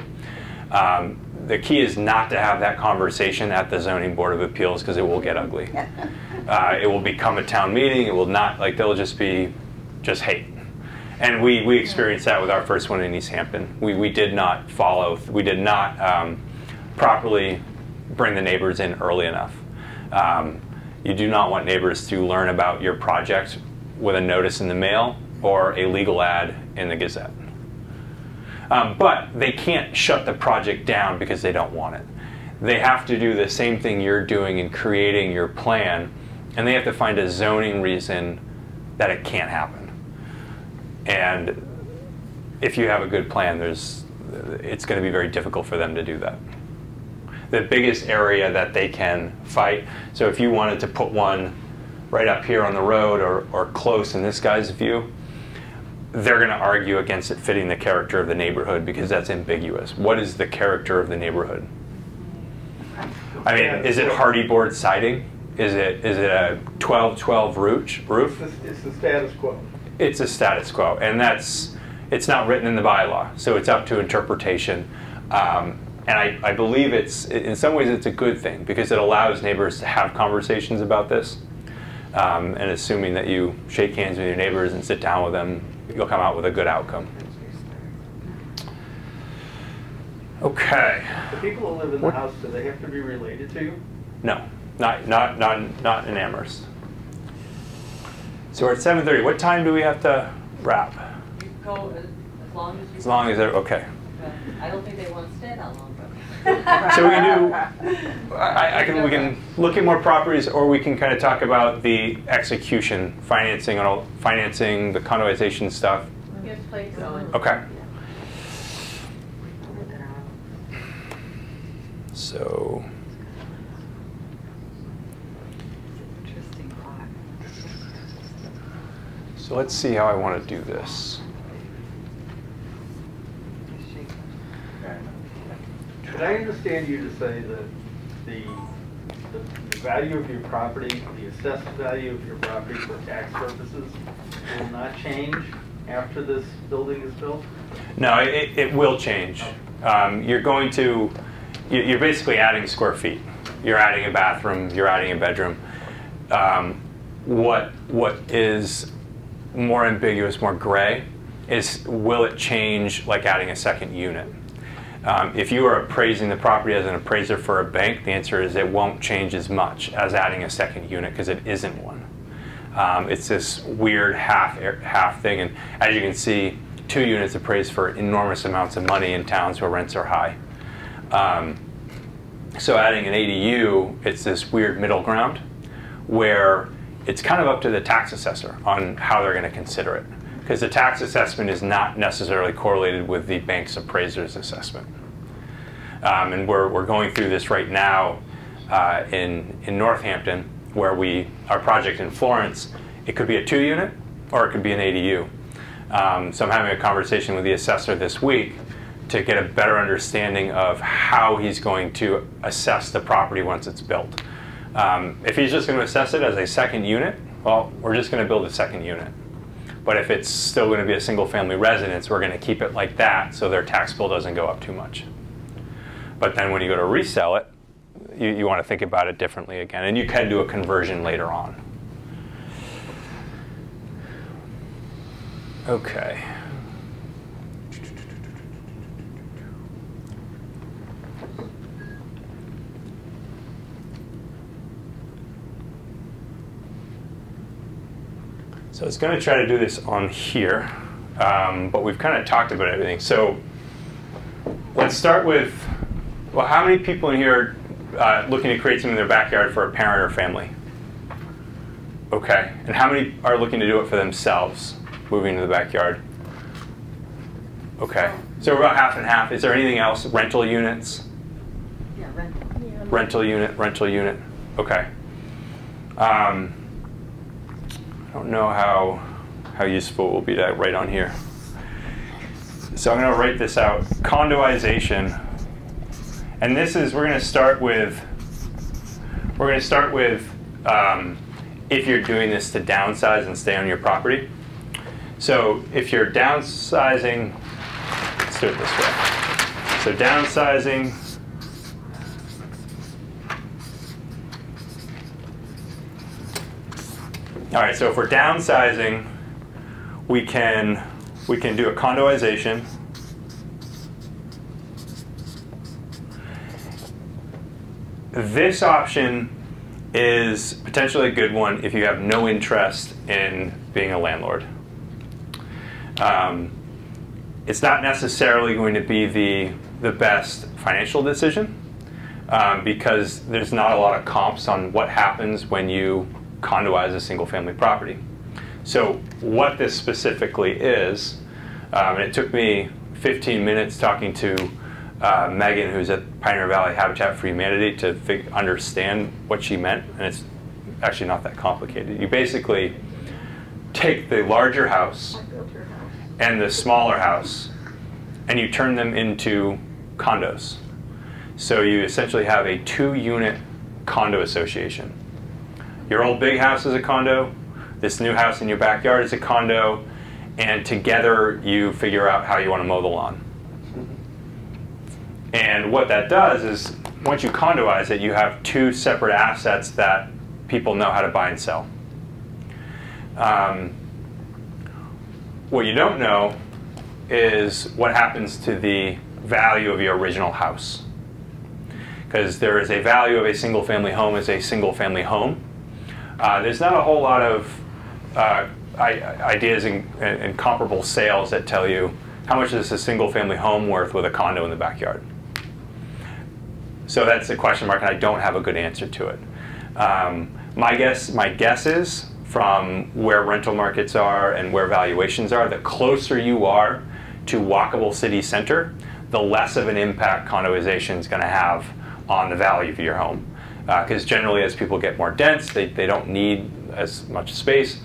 Um, the key is not to have that conversation at the zoning board of appeals because it will get ugly. [LAUGHS] Uh, it will become a town meeting. It will not like they'll just be just hate. And we, we experienced that with our first one in Easthampton. We, we did not follow, we did not um, properly bring the neighbors in early enough. Um, you do not want neighbors to learn about your project with a notice in the mail or a legal ad in the Gazette. Um, but they can't shut the project down because they don't want it. They have to do the same thing you're doing in creating your plan, and they have to find a zoning reason that it can't happen. And if you have a good plan, there's, it's going to be very difficult for them to do that. The biggest area that they can fight, so if you wanted to put one right up here on the road or, or close in this guy's view, they're going to argue against it fitting the character of the neighborhood because that's ambiguous. What is the character of the neighborhood? I mean, is it Hardie board siding? Is it is it a 12-12 roof? Roof? It's the- It's the status quo. It's a status quo, and that's it's not written in the bylaw, so it's up to interpretation. Um, and I, I believe it's in some ways it's a good thing because it allows neighbors to have conversations about this. Um, and assuming that you shake hands with your neighbors and sit down with them, you'll come out with a good outcome. Okay. The people who live in the house, do they have to be related to you? No, not not not not in Amherst. So we're at 7:30. What time do we have to wrap? You go as as long as you. As long as they're okay. I don't think they want to stay that long, but. So we can do. I, I can we can look at more properties, or we can kind of talk about the execution, financing, and all financing, the condoization stuff. Yes, please. Okay. So. So let's see how I want to do this. Should I understand you to say that the, the- the value of your property, the assessed value of your property for tax purposes will not change after this building is built? No, it, it will change. Um, you're going to, you- you're basically adding square feet. You're adding a bathroom, you're adding a bedroom. Um, what, what is more ambiguous, more gray, is will it change like adding a second unit? Um, if you are appraising the property as an appraiser for a bank, the answer is it won't change as much as adding a second unit because it isn't one. Um, it's this weird half half thing, and as you can see, two units appraised for enormous amounts of money in towns where rents are high. Um, so adding an ADU, it's this weird middle ground where it's kind of up to the tax assessor on how they're going to consider it. Because the tax assessment is not necessarily correlated with the bank's appraiser's assessment. Um, and we're, we're going through this right now uh, in, in Northampton, where we, our project in Florence, it could be a two unit or it could be an ADU. Um, so I'm having a conversation with the assessor this week to get a better understanding of how he's going to assess the property once it's built. Um, if he's just going to assess it as a second unit, well, we're just going to build a second unit. But if it's still going to be a single family residence, we're going to keep it like that so their tax bill doesn't go up too much. But then when you go to resell it, you, you want to think about it differently again. And you can do a conversion later on. Okay. So So I was going to try to do this on here, um, but we've kind of talked about everything. So let's start with, well, how many people in here are uh, looking to create something in their backyard for a parent or family? Okay. And how many are looking to do it for themselves, moving to the backyard? Okay. So we're about half and half. Is there anything else? Rental units? Yeah, rental. Rental unit, rental unit. Okay. Um, I don't know how how useful it will be to write on here. So I'm going to write this out. Condoization. And this is we're going to start with we're going to start with um, if you're doing this to downsize and stay on your property. So if you're downsizing, let's do it this way. So downsizing All right, so if we're downsizing, we can we can do a condoization. This option is potentially a good one if you have no interest in being a landlord. Um, it's not necessarily going to be the the best financial decision um, because there's not a lot of comps on what happens when you condoize a single family property. So what this specifically is, um, and it took me 15 minutes talking to uh, Megan, who's at Pioneer Valley Habitat for Humanity, to fig- understand what she meant, and it's actually not that complicated. You basically take the larger house and the smaller house, and you turn them into condos. So you essentially have a two-unit condo association. Your old big house is a condo, this new house in your backyard is a condo, and together you figure out how you want to mow the lawn. And what that does is, once you condoize it, you have two separate assets that people know how to buy and sell. Um, what you don't know is what happens to the value of your original house. Because there is a value of a single family home as a single family home. Uh, there's not a whole lot of uh, ideas and, and comparable sales that tell you how much is a single family home worth with a condo in the backyard. So that's a question mark, and I don't have a good answer to it. Um, my guess, my guess is from where rental markets are and where valuations are, the closer you are to walkable city center, the less of an impact condoization is going to have on the value of your home. Because uh, generally, as people get more dense, they, they don't need as much space.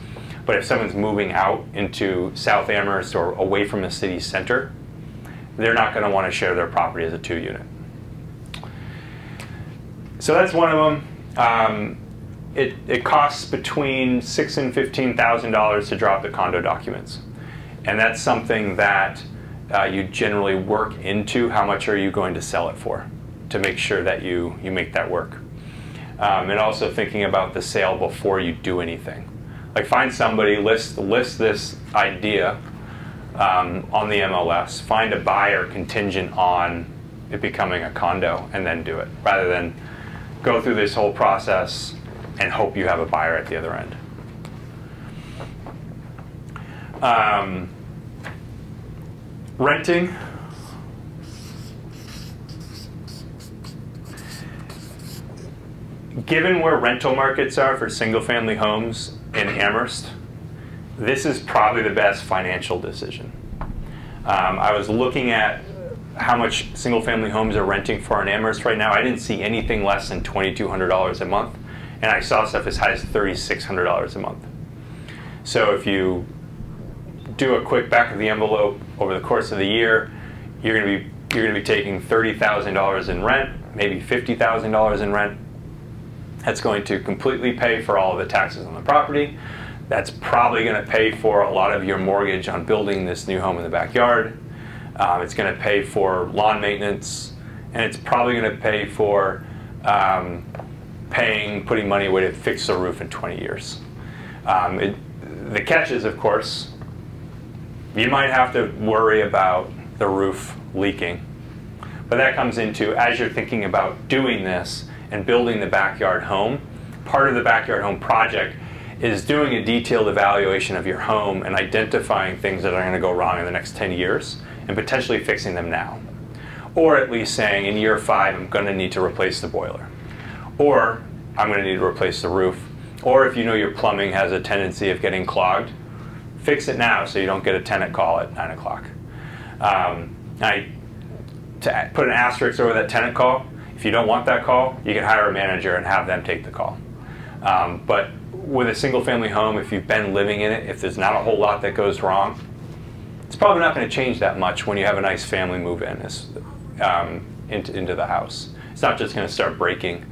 But if someone's moving out into South Amherst or away from the city center, they're not going to want to share their property as a two unit. So that's one of them. Um, it, it costs between six and fifteen thousand dollars to drop the condo documents, and that's something that uh, you generally work into. How much are you going to sell it for, to make sure that you you make that work, um, and also thinking about the sale before you do anything. Like find somebody, list list this idea um, on the MLS, find a buyer contingent on it becoming a condo, and then do it rather than go through this whole process and hope you have a buyer at the other end. Um, renting. Given where rental markets are for single family homes in Amherst, this is probably the best financial decision. Um, I was looking at how much single family homes are renting for in Amherst right now. I didn't see anything less than $2,200 a month and I saw stuff as high as $3,600 a month. So if you do a quick back of the envelope over the course of the year, you're going to be you're going to be taking $30,000 in rent, maybe $50,000 in rent. That's going to completely pay for all of the taxes on the property. That's probably going to pay for a lot of your mortgage on building this new home in the backyard. Um, it's going to pay for lawn maintenance, and it's probably going to pay for um, paying, putting money away to fix the roof in 20 years. Um, it, the catch is, of course, you might have to worry about the roof leaking. But that comes into, as you're thinking about doing this and building the backyard home, part of the backyard home project is doing a detailed evaluation of your home and identifying things that are going to go wrong in the next 10 years and potentially fixing them now. Or at least saying in year five, I'm going to need to replace the boiler. Or I'm going to need to replace the roof. Or if you know your plumbing has a tendency of getting clogged, fix it now so you don't get a tenant call at 9 o'clock. Um, I, to put an asterisk over that tenant call, if you don't want that call, you can hire a manager and have them take the call. Um, but with a single family home, if you've been living in it, if there's not a whole lot that goes wrong, it's probably not going to change that much when you have a nice family move in um, into, into the house. It's not just going to start breaking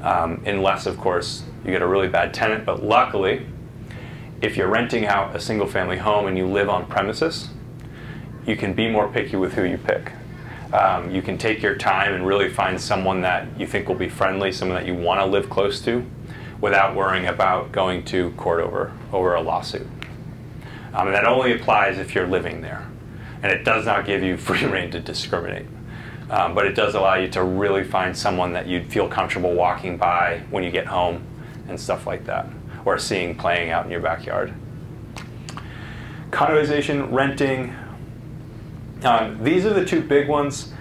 um, unless, of course, you get a really bad tenant. But luckily, if you're renting out a single family home and you live on premises, you can be more picky with who you pick. Um, you can take your time and really find someone that you think will be friendly, someone that you want to live close to, without worrying about going to court over, over a lawsuit. Um, and that only applies if you're living there. And it does not give you [LAUGHS] free reign to discriminate. Um, but it does allow you to really find someone that you'd feel comfortable walking by when you get home and stuff like that, or seeing playing out in your backyard. Condoization, renting. Um, these are the two big ones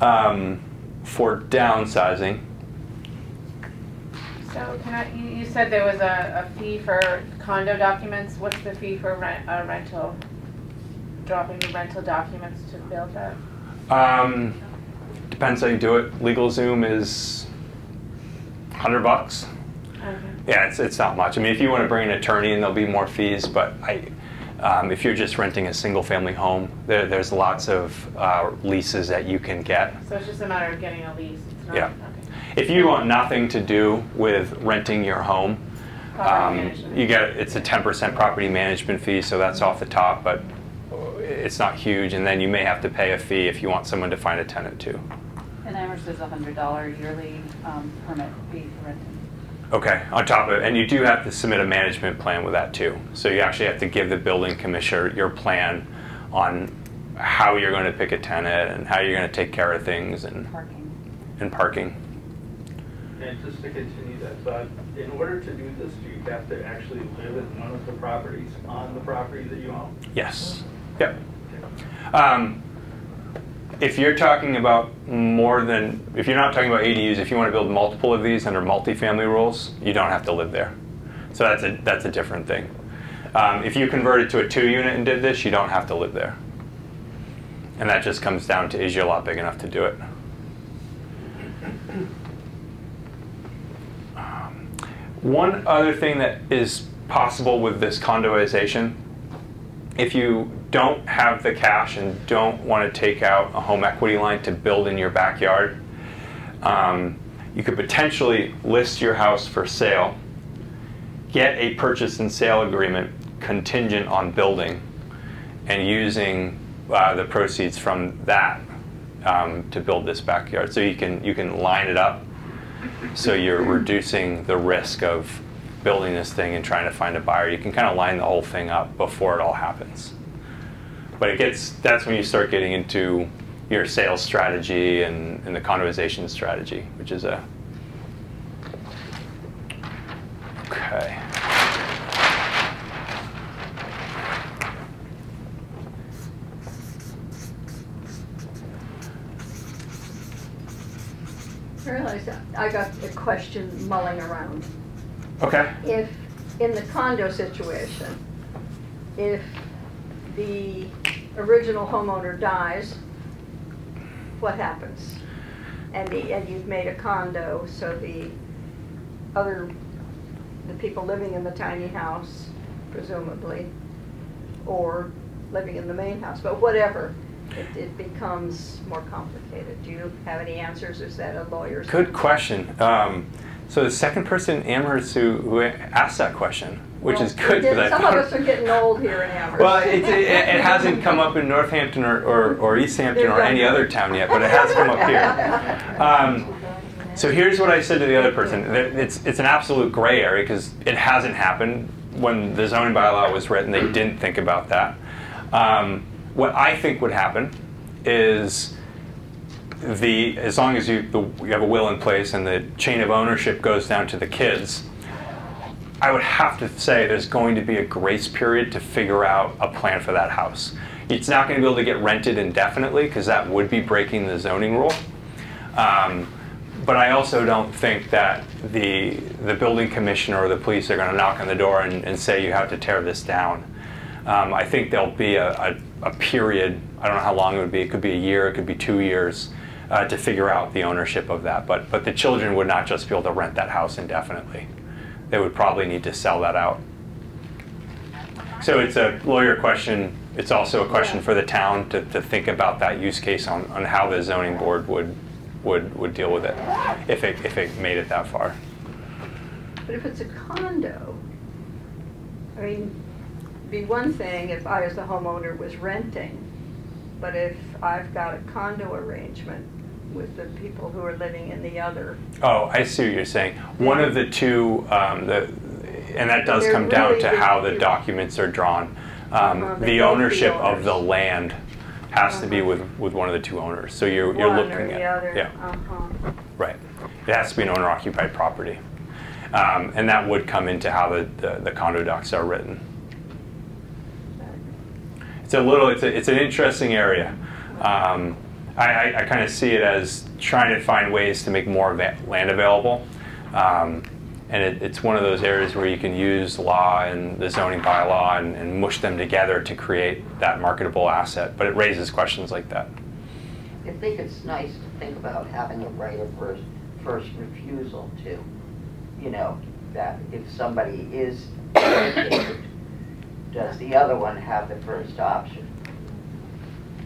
um, for downsizing. So can I, you you said there was a, a fee for condo documents. What's the fee for rent, uh, rental? Dropping the rental documents to build that? Um, depends how you do it. LegalZoom is 100 bucks. Okay. Yeah, it's, it's not much. I mean, if you want to bring an attorney, and there'll be more fees, but I, um, if you're just renting a single family home, there, there's lots of uh, leases that you can get. So it's just a matter of getting a lease. It's not, Yeah. okay. If you want nothing to do with renting your home, um, you get it's a 10% property management fee, so that's off the top, but it's not huge. And then you may have to pay a fee if you want someone to find a tenant too. And Amherst is a hundred dollar yearly um, permit fee for renting. Okay, on top of it, and you do have to submit a management plan with that too. So you actually have to give the building commissioner your plan on how you're going to pick a tenant and how you're going to take care of things and Parking. and parking. And just to continue that thought, in order to do this, do you have to actually live in one of the properties on the property that you own? Yes. Yep. Um, if you're talking about more than, if you're not talking about ADUs, if you want to build multiple of these under multifamily rules, you don't have to live there. So that's a that's a different thing. Um, if you converted to a two unit and did this, you don't have to live there. And that just comes down to is your lot big enough to do it? Um, one other thing that is possible with this condoization, if you don't have the cash and don't want to take out a home equity line to build in your backyard, um, you could potentially list your house for sale, get a purchase and sale agreement contingent on building, and using uh, the proceeds from that um, to build this backyard. So you can you can line it up so you're reducing the risk of building this thing and trying to find a buyer. You can kind of line the whole thing up before it all happens. But it gets that's when you start getting into your sales strategy and, and the condoization strategy, which is a okay. I realize I got a question mulling around. Okay. If, in the condo situation, if the original homeowner dies, what happens? And the, and you've made a condo, so the other, the people living in the tiny house presumably, or living in the main house, but whatever, it, it becomes more complicated. Do you have any answers? Is that a lawyer's? Good question. Um, so the second person, Amherst, who, who asked that question, which is good because Some of us are getting old here in Amherst. Well, it, it, it hasn't come up in Northampton or, or, or Easthampton or any other town yet, but it has come up here. Um, so here's what I said to the other person. It's, it's an absolute gray area because it hasn't happened. When the zoning bylaw was written, they didn't think about that. Um, what I think would happen is the as long as you, the, you have a will in place and the chain of ownership goes down to the kids, I would have to say there's going to be a grace period to figure out a plan for that house. It's not going to be able to get rented indefinitely because that would be breaking the zoning rule. Um, but I also don't think that the the building commissioner or the police are going to knock on the door and, and say you have to tear this down. Um, I think there'll be a, a, a, period. I don't know how long it would be. It could be a year. It could be two years uh, to figure out the ownership of that. But but the children would not just be able to rent that house indefinitely. They would probably need to sell that out. So it's a lawyer question. It's also a question for the town to, to think about that use case on, on how the zoning board would would would deal with it if it if it made it that far. But if it's a condo, I mean, be one thing if I as the homeowner was renting, but if I've got a condo arrangement with the people who are living in the other. Oh, I see what you're saying. One of the two, um, the, and that does They're come down really to how the documents are drawn. Um, Uh-huh, they the ownership of the land has to be with, with one of the two owners. So you're, you're One looking the at other. yeah, Uh-huh. right. It has to be an owner occupied property, um, and that would come into how the, the, the condo docs are written. It's a little, it's, a, it's an interesting area. Um, I, I, kind of see it as trying to find ways to make more land available. Um, and it, it's one of those areas where you can use law and the zoning bylaw and, and mush them together to create that marketable asset. But it raises questions like that. I think it's nice to think about having a right of first, first refusal too. You know, that if somebody is does the other one have the first option?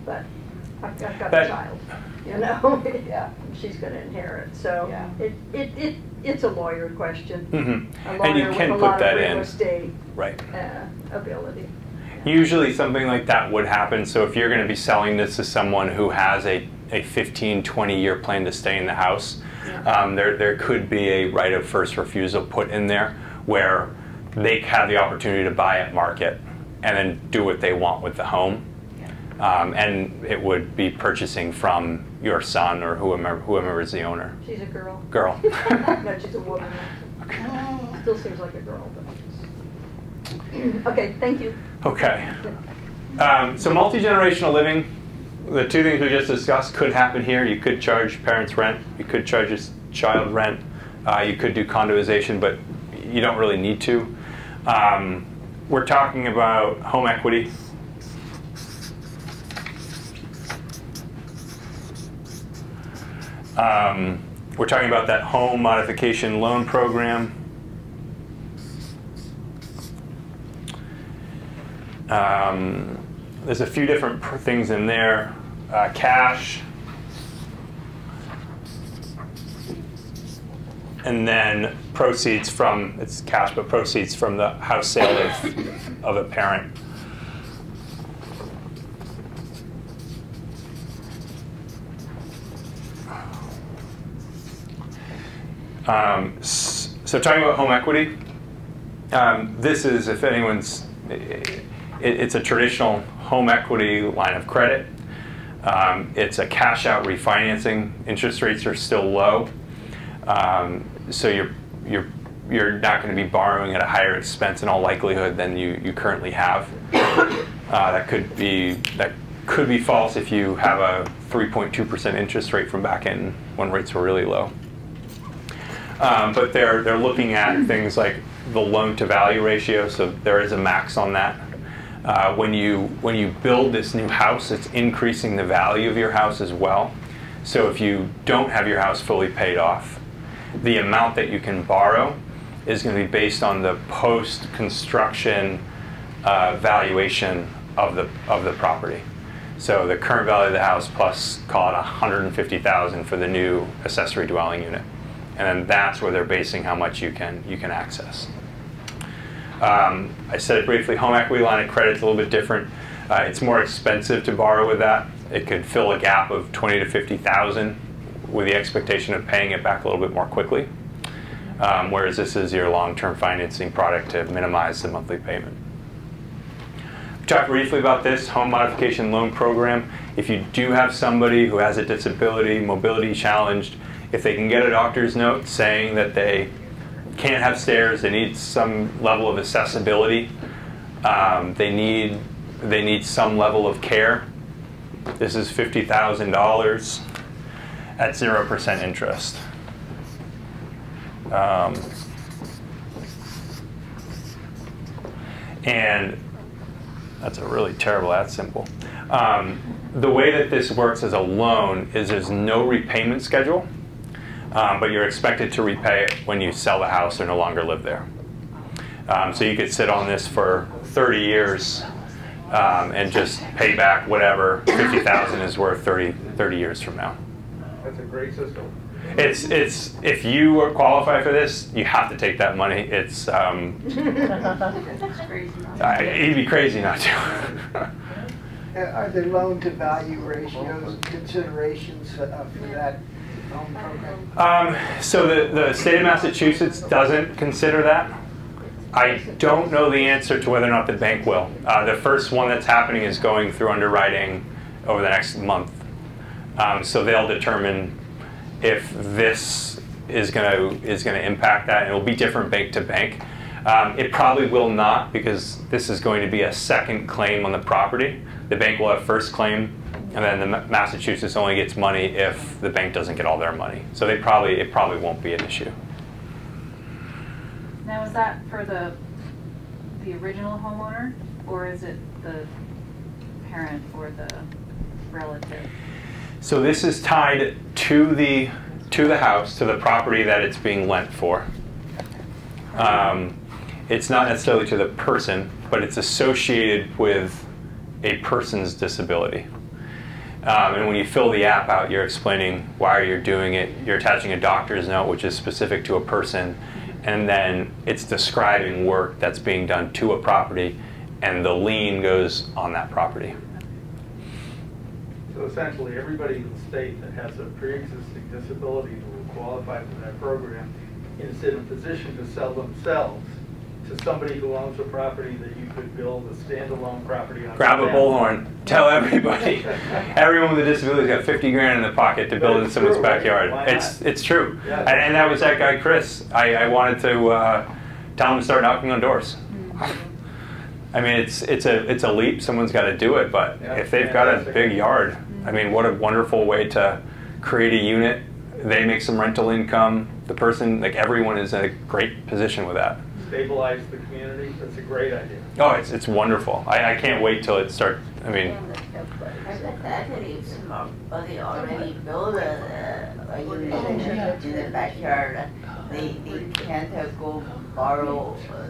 But I've, I've got But- a child, [LAUGHS] you know? Yeah. [LAUGHS] She's gonna inherit, so Yeah. it, it, it, it's a lawyer question. Mhm. A And you can with a put lot that of in. estate, Right. uh, ability. Usually something like that would happen. So if you're going to be selling this to someone who has a, a 15, 20 year plan to stay in the house, um, there, there could be a right of first refusal put in there where they have the opportunity to buy at market and then do what they want with the home. Um, and it would be purchasing from your son or whoever, whoever is the owner. She's a girl. Girl. [LAUGHS] No, she's a woman. Still seems like a girl, but. Okay, thank you. Okay. Um, so multi-generational living, the two things we just discussed could happen here. You could charge parents rent. You could charge child rent. Uh, you could do condoization, but you don't really need to. Um, we're talking about home equity. Um, we're talking about that home modification loan program. Um, there's a few different things in there. Uh, cash. And then proceeds from, it's cash, but proceeds from the house sale of, of a parent. Um, so talking about home equity, um, this is, if anyone's, it, it's a traditional home equity line of credit. Um, it's a cash out refinancing. Interest rates are still low. Um, so you're, you're, you're not going to be borrowing at a higher expense in all likelihood than you, you currently have. Uh, that could be, that could be false if you have a 3.2% interest rate from back in when rates were really low. Um, but they're they're looking at things like the loan to value ratio. So there is a max on that. Uh, when you when you build this new house, it's increasing the value of your house as well. So if you don't have your house fully paid off, the amount that you can borrow is going to be based on the post construction uh, valuation of the of the property. So the current value of the house plus call it 150,000 for the new accessory dwelling unit and then that's where they're basing how much you can you can access. Um, I said it briefly. Home equity line of credit is a little bit different. Uh, it's more expensive to borrow with that. It could fill a gap of twenty to fifty thousand, with the expectation of paying it back a little bit more quickly. Um, whereas this is your long-term financing product to minimize the monthly payment. We talked briefly about this home modification loan program. If you do have somebody who has a disability, mobility challenged, if they can get a doctor's note saying that they can't have stairs. They need some level of accessibility. Um, they need they need some level of care. This is fifty thousand dollars at zero percent interest. Um, and that's a really terrible ad symbol. Um, the way that this works as a loan is there's no repayment schedule, um, but you're expected to repay it when you sell the house or no longer live there. Um, so you could sit on this for 30 years um, and just pay back whatever 50,000 is worth 30, 30 years from now. That's a great system. It's it's if you are qualified for this, you have to take that money. It's um, [LAUGHS] I, it'd be crazy not to. Uh, Are there loan to value ratios, considerations uh, for that loan program? Um, so the, the state of Massachusetts doesn't consider that. I don't know the answer to whether or not the bank will. Uh, the first one that's happening is going through underwriting over the next month. Um, so they'll determine if this is going to is going to impact that, and it will be different bank to bank. Um, it probably will not because this is going to be a second claim on the property. The bank will have first claim, and then the Massachusetts only gets money if the bank doesn't get all their money. So they probably it probably won't be an issue. Now, is that for the, the original homeowner, or is it the parent or the relative? So this is tied to the to the house, to the property that it's being lent for. Um, it's not necessarily to the person, but it's associated with a person's disability. Um, and when you fill the app out, you're explaining why you're doing it. You're attaching a doctor's note, which is specific to a person, and then it's describing work that's being done to a property, and the lien goes on that property. So essentially, everybody in the state that has a pre-existing disability who will qualify for that program is in a position to sell themselves to somebody who owns a property that you could build a standalone property on. Grab a bullhorn. [LAUGHS] Tell everybody. Everyone with a disability's got 50 grand in the pocket to build in someone's true, backyard. Why It's it's true. Yeah. And, and that was that guy Chris. I, I wanted to uh, tell him to start knocking on doors. I mean, it's it's a it's a leap. Someone's got to do it. But Yeah, if they've got a big yard, I mean, what a wonderful way to create a unit. They make some rental income. The person, like everyone, is in a great position with that. Stabilize the community, that's a great idea. Oh, it's it's wonderful. I, I can't wait till it starts. I mean, Actually, if somebody already built a, a unit in the backyard, they, they can't go borrow, uh,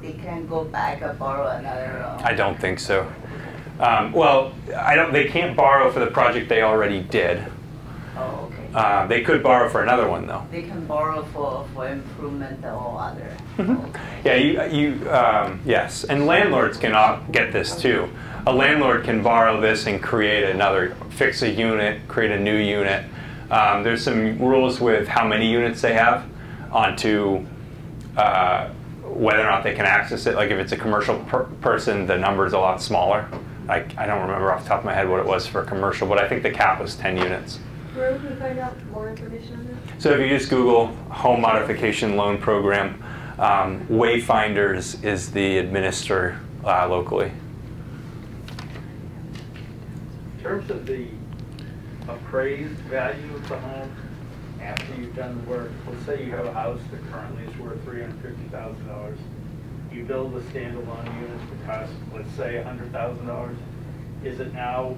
they can go back and borrow another. uh, I don't think so. Um, well, I don't. They can't borrow for the project they already did. Oh, okay. Uh, they could borrow for another one though. They can borrow for, for improvement or other. Yeah, you, you um, yes, and landlords can get this too. A landlord can borrow this and create another, fix a unit, create a new unit. Um, there's some rules with how many units they have onto uh, whether or not they can access it. Like if it's a commercial per- person, the number is a lot smaller. I, I don't remember off the top of my head what it was for commercial, but I think the cap was 10 units. Where would we find out more information on this? So if you just Google home modification loan program, um, Wayfinders is the administrator uh, locally. In terms of the appraised value of the home, after you've done the work, let's say you have a house that currently is worth three hundred fifty thousand dollars. You build a standalone unit that costs, let's say, hundred thousand dollars. Is it now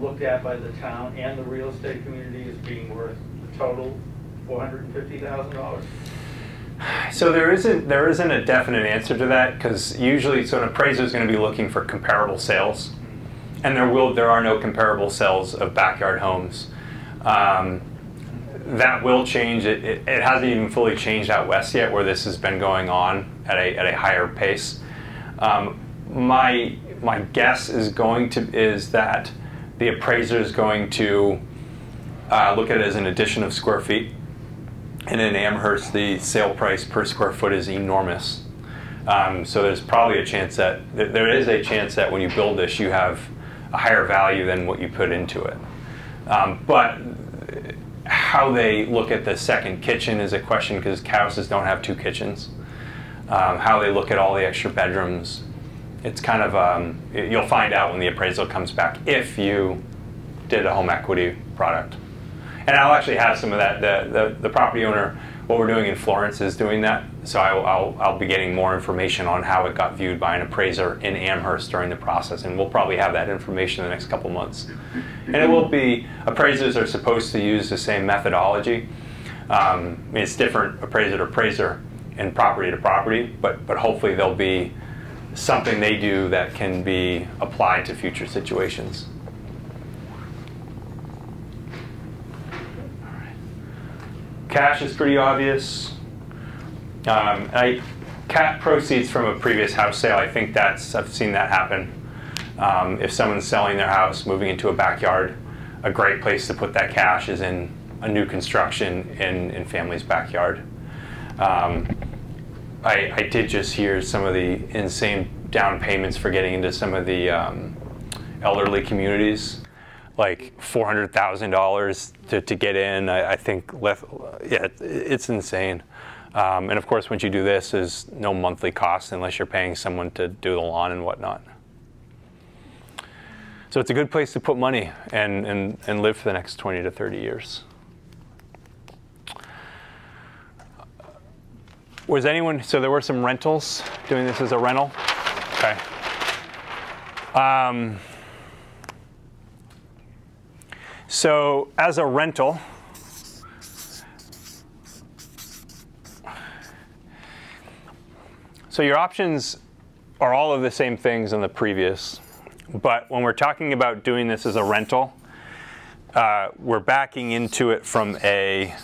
looked at by the town and the real estate community as being worth the total four hundred and fifty thousand dollars? So there isn't there isn't a definite answer to that because usually so an appraiser is going to be looking for comparable sales, and there will there are no comparable sales of backyard homes. Um, that will change. It, it, it hasn't even fully changed out west yet, where this has been going on at a, at a higher pace. Um, my my guess is going to is that the appraiser is going to uh, look at it as an addition of square feet. And in Amherst, the sale price per square foot is enormous. Um, so there's probably a chance that th- there is a chance that when you build this, you have a higher value than what you put into it. Um, but how they look at the second kitchen is a question because houses don't have two kitchens. Um, how they look at all the extra bedrooms. It's kind of, um, you'll find out when the appraisal comes back if you did a home equity product. And I'll actually have some of that. The, the, the property owner, what we're doing in Florence is doing that. So I'll, I'll, I'll be getting more information on how it got viewed by an appraiser in Amherst during the process. And we'll probably have that information in the next couple months. And it will be, appraisers are supposed to use the same methodology. Um, it's different appraiser to appraiser and property to property, but, but hopefully there'll be something they do that can be applied to future situations. Cash is pretty obvious. Um, I, cat proceeds from a previous house sale, I think that's, I've seen that happen. Um, if someone's selling their house, moving into a backyard, a great place to put that cash is in a new construction in, in family's backyard. Um, I, I did just hear some of the insane down payments for getting into some of the um, elderly communities, like four hundred thousand dollars to to get in. I, I think left, yeah, it, it's insane. Um, and of course, once you do this, there's no monthly cost unless you're paying someone to do the lawn and whatnot. So it's a good place to put money and, and, and live for the next 20 to 30 years. Was anyone, so there were some rentals doing this as a rental? Okay. Um, so as a rental, so your options are all of the same things in the previous, but when we're talking about doing this as a rental, uh, we're backing into it from a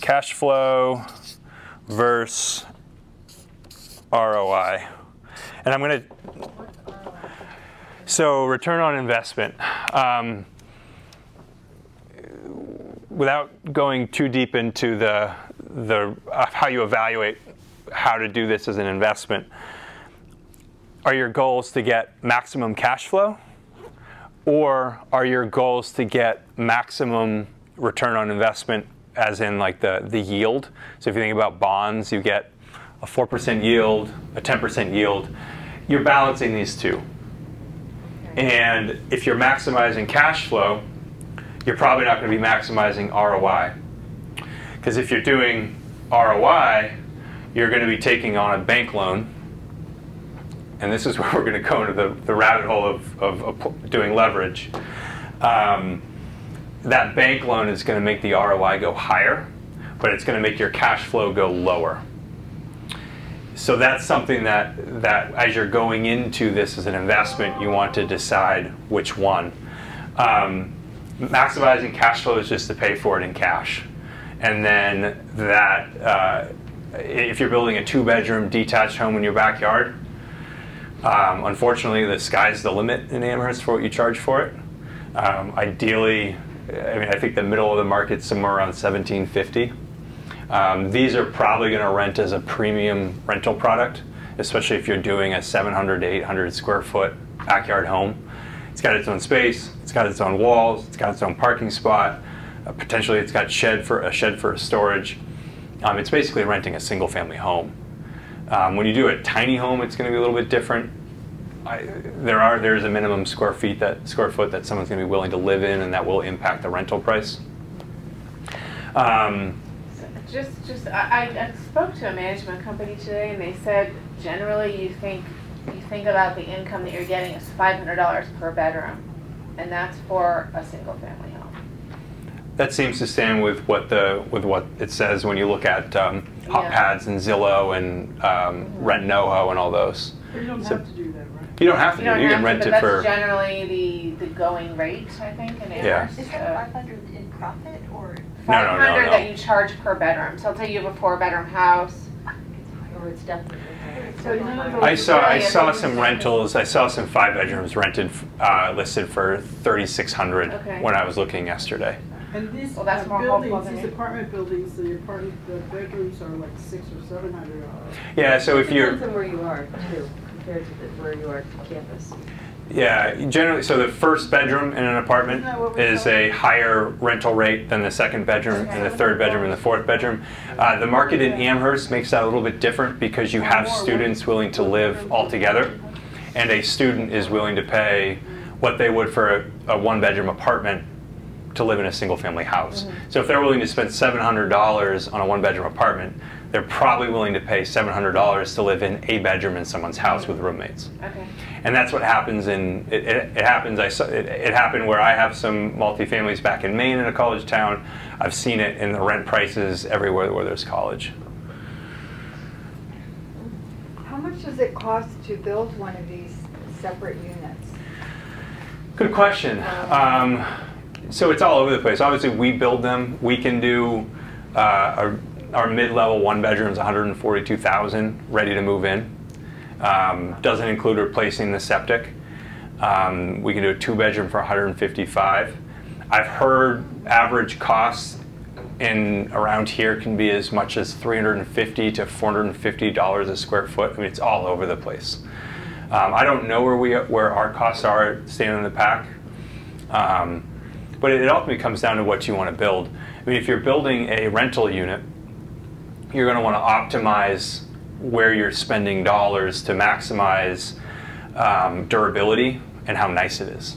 cash flow versus ROI. And I'm going to, so return on investment. Um, without going too deep into the, the uh, how you evaluate how to do this as an investment, are your goals to get maximum cash flow? Or are your goals to get maximum return on investment as in like the, the yield. So if you think about bonds, you get a 4% yield, a 10% yield. You're balancing these two. And if you're maximizing cash flow, you're probably not going to be maximizing ROI. Because if you're doing ROI, you're going to be taking on a bank loan. And this is where we're going to go into the, the rabbit hole of, of, of doing leverage. Um, that bank loan is going to make the ROI go higher, but it's going to make your cash flow go lower. So that's something that, that as you're going into this as an investment, you want to decide which one. Um, maximizing cash flow is just to pay for it in cash. And then that, uh, if you're building a two bedroom detached home in your backyard, um, unfortunately, the sky's the limit in Amherst for what you charge for it. Um, ideally, I mean, I think the middle of the market's somewhere around 1750. Um, these are probably going to rent as a premium rental product, especially if you're doing a 700 to 800 square foot backyard home. It's got its own space, it's got its own walls, it's got its own parking spot. Uh, potentially, it's got shed for a shed for storage. Um, it's basically renting a single family home. Um, when you do a tiny home, it's going to be a little bit different. I, there are there's a minimum square feet that square foot that someone's going to be willing to live in, and that will impact the rental price. Um, Just, just, I, I spoke to a management company today and they said generally you think, you think about the income that you're getting is five hundred dollars per bedroom. And that's for a single family home. that seems to stand with what the with what it says when you look at um, Hot Yeah. Pads and Zillow and um, Rent NoHo and all those. You don't So- have to do that, right? You don't have to. You don't do it. You can have rent to, it but for. that's generally the, the going rate, I think, in Yeah. Is that five hundred in profit or? No, no, no, Five hundred no. that you charge per bedroom, so let's say you have a four bedroom house. Or it's definitely. So none of those. I saw I saw some rentals. I saw some five bedrooms rented uh, listed for thirty six hundred Okay. when I was looking yesterday. And these Well, that's uh, more hopeful buildings, these apartment buildings, the apartment, the bedrooms are like six or seven hundred dollars. Yeah. So if you're Depends on where you are too, compared to the, where you are to campus. Yeah, generally, so the first bedroom in an apartment Isn't that what we is saw? a higher rental rate than the second bedroom and the third bedroom and the fourth bedroom. Uh, the market in Amherst makes that a little bit different because you have students willing to live all together, and a student is willing to pay what they would for a, a one-bedroom apartment to live in a single-family house. So if they're willing to spend $700 on a one-bedroom apartment, they're probably willing to pay $700 to live in a bedroom in someone's house with roommates. Okay. And that's what happens in, it, it, it happens, I saw, it, it happened where I have some multifamilies back in Maine in a college town. I've seen it in the rent prices everywhere where there's college. How much does it cost to build one of these separate units? Good question. Um, so it's all over the place. Obviously, we build them. We can do uh, our, mid-level one bedrooms, 142,000, ready to move in. Um, doesn't include replacing the septic. Um, we can do a two-bedroom for 155. I've heard average costs in around here can be as much as 350 to 450 dollars a square foot. I mean, it's all over the place. Um, I don't know where we where our costs are standing in the pack, um, but it ultimately comes down to what you want to build. I mean, if you're building a rental unit, you're going to want to optimize where you're spending dollars to maximize um, durability and how nice it is.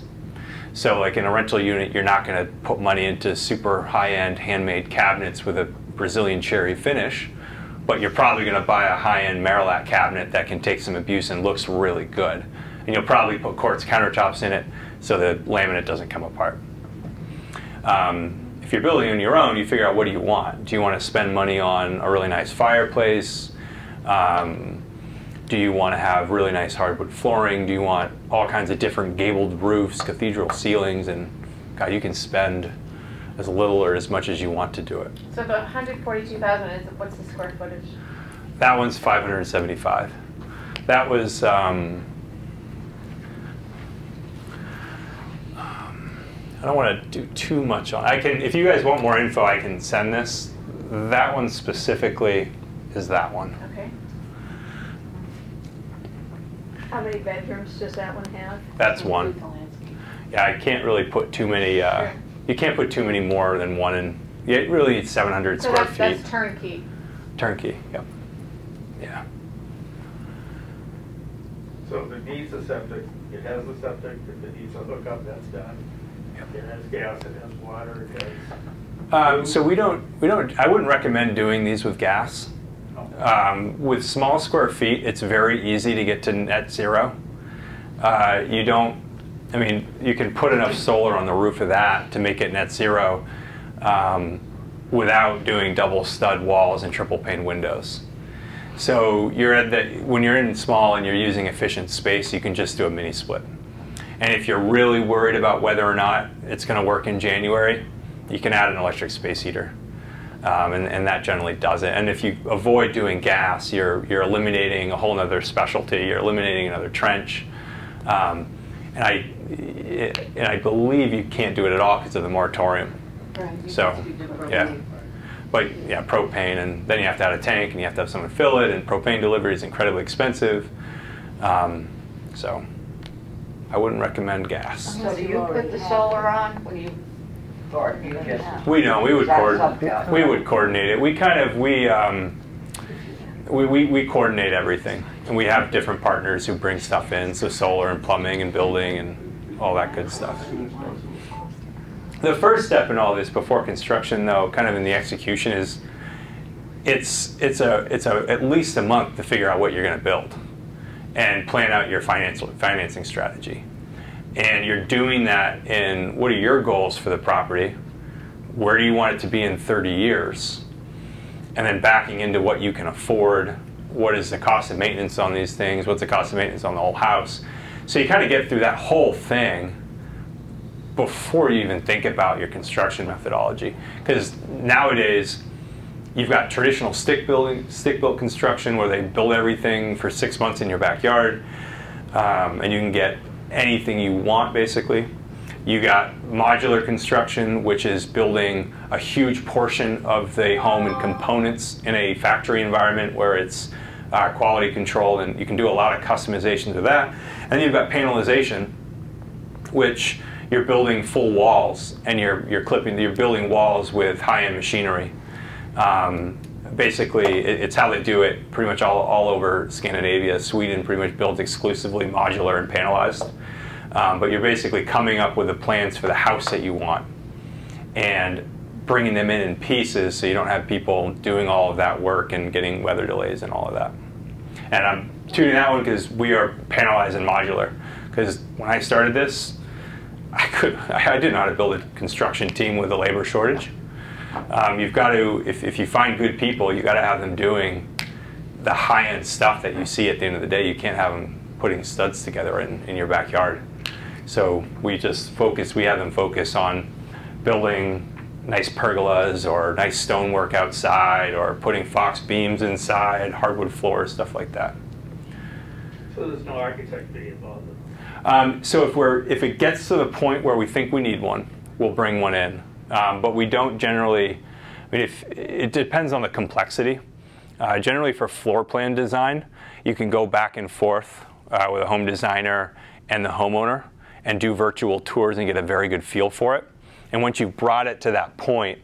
So, like in a rental unit, you're not going to put money into super high-end handmade cabinets with a Brazilian cherry finish, but you're probably going to buy a high-end Merillat cabinet that can take some abuse and looks really good. And you'll probably put quartz countertops in it so the laminate doesn't come apart. Um, if you're building on your own, you figure out what do you want. Do you want to spend money on a really nice fireplace? Um, do you want to have really nice hardwood flooring? Do you want all kinds of different gabled roofs, cathedral ceilings, and God, you can spend as little or as much as you want to do it. So the hundred forty-two thousand is, what's the square footage? That one's 575. That was, um, I don't want to do too much on. I can, if you guys want more info, I can send this. That one specifically is that one. Okay. How many bedrooms does that one have? That's one. Yeah, I can't really put too many. Uh, you can't put too many more than one in. Yeah, it really it's 700 So square that's, feet. that's turnkey. Turnkey. Yep. Yeah. So if it needs a septic, it has a septic, if it needs a hookup, that's done. It has gas, it has water, it has. Um, so we don't, we don't, I wouldn't recommend doing these with gas. Um, with small square feet, it's very easy to get to net zero. Uh, you don't, I mean, you can put enough solar on the roof of that to make it net zero um, without doing double stud walls and triple pane windows. So you're at the, when you're in small and you're using efficient space, you can just do a mini split. And if you're really worried about whether or not it's going to work in January, you can add an electric space heater. Um, and, and that generally does it. And if you avoid doing gas, you're, you're eliminating a whole other specialty. You're eliminating another trench. Um, and, I, and I believe you can't do it at all because of the moratorium. Right, So, have to do propane. yeah. But yeah, propane, and then you have to add a tank, and you have to have someone fill it, and propane delivery is incredibly expensive. Um, so I wouldn't recommend gas. So do you put the solar on when you, or you just? We don't. We would coordinate. We would coordinate it. We kind of we um, we, we we coordinate everything, and we have different partners who bring stuff in, so solar and plumbing and building and all that good stuff. The first step in all this before construction, though, kind of in the execution, is it's it's a it's a at least a month to figure out what you're going to build, and plan out your financial financing strategy. And you're doing that in what are your goals for the property? Where do you want it to be in 30 years? And then backing into what you can afford. What is the cost of maintenance on these things? What's the cost of maintenance on the whole house? So you kind of get through that whole thing before you even think about your construction methodology. Because nowadays, you've got traditional stick building, stick built construction where they build everything for six months in your backyard, um, and you can get anything you want basically. You got modular construction, which is building a huge portion of the home and components in a factory environment where it's uh, quality control, and you can do a lot of customization to that. And then you've got panelization, which you're building full walls and you're, you're clipping, you're building walls with high-end machinery. Um, basically, it, it's how they do it pretty much all, all over Scandinavia. Sweden pretty much builds exclusively modular and panelized. Um, but you're basically coming up with the plans for the house that you want and bringing them in in pieces so you don't have people doing all of that work and getting weather delays and all of that. And I'm tuning that one because we are panelized and modular. Because when I started this, I could [LAUGHS] I didn't know how to build a construction team with a labor shortage. Um, you've got to if, if you find good people, you've got to have them doing the high-end stuff that you see at the end of the day. You can't have them putting studs together in, in your backyard. So we just focus. We have them focus on building nice pergolas or nice stonework outside or putting faux beams inside, hardwood floors, stuff like that. So there's no architect being involved? Um, so if we're if it gets to the point where we think we need one, we'll bring one in. Um, but we don't generally. I mean, if it depends on the complexity. Uh, generally, for floor plan design, you can go back and forth uh, with a home designer and the homeowner and do virtual tours and get a very good feel for it. And once you've brought it to that point,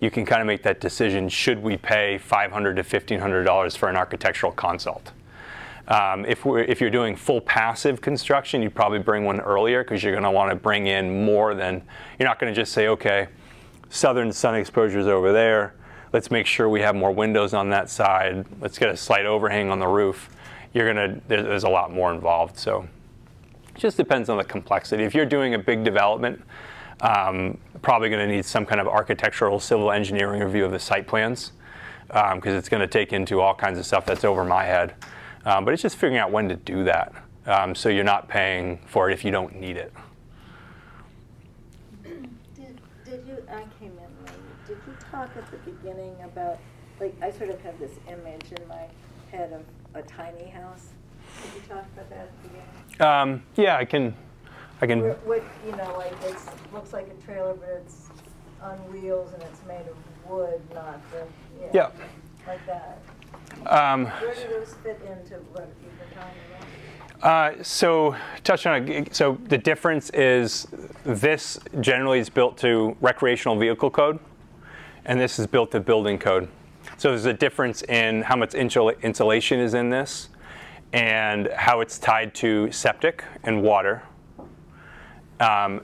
you can kind of make that decision: should we pay 500 to $1,500 for an architectural consult? Um, if, if you're doing full passive construction, you'd probably bring one earlier because you're going to want to bring in more than, you're not going to just say, okay, southern sun exposure is over there. Let's make sure we have more windows on that side. Let's get a slight overhang on the roof. You're to, there's, a lot more involved. So it just depends on the complexity. If you're doing a big development, um, probably going to need some kind of architectural civil engineering review of the site plans because um, it's going to take into all kinds of stuff that's over my head. Um, but it's just figuring out when to do that um, so you're not paying for it if you don't need it. Did, did you, I came in late, did you talk at the beginning about, like, I sort of have this image in my head of a tiny house. Did you talk about that at the beginning? Um, yeah, I can, I can. Where- What, you know, like, it looks like a trailer, but it's on wheels and it's made of wood, not the, know, Yeah. like that. Um, Where do those fit into what you've been talking about? Uh, so, touch on a, so the difference is this generally is built to recreational vehicle code, and this is built to building code. So there's a difference in how much insul- insulation is in this, and how it's tied to septic and water. Um,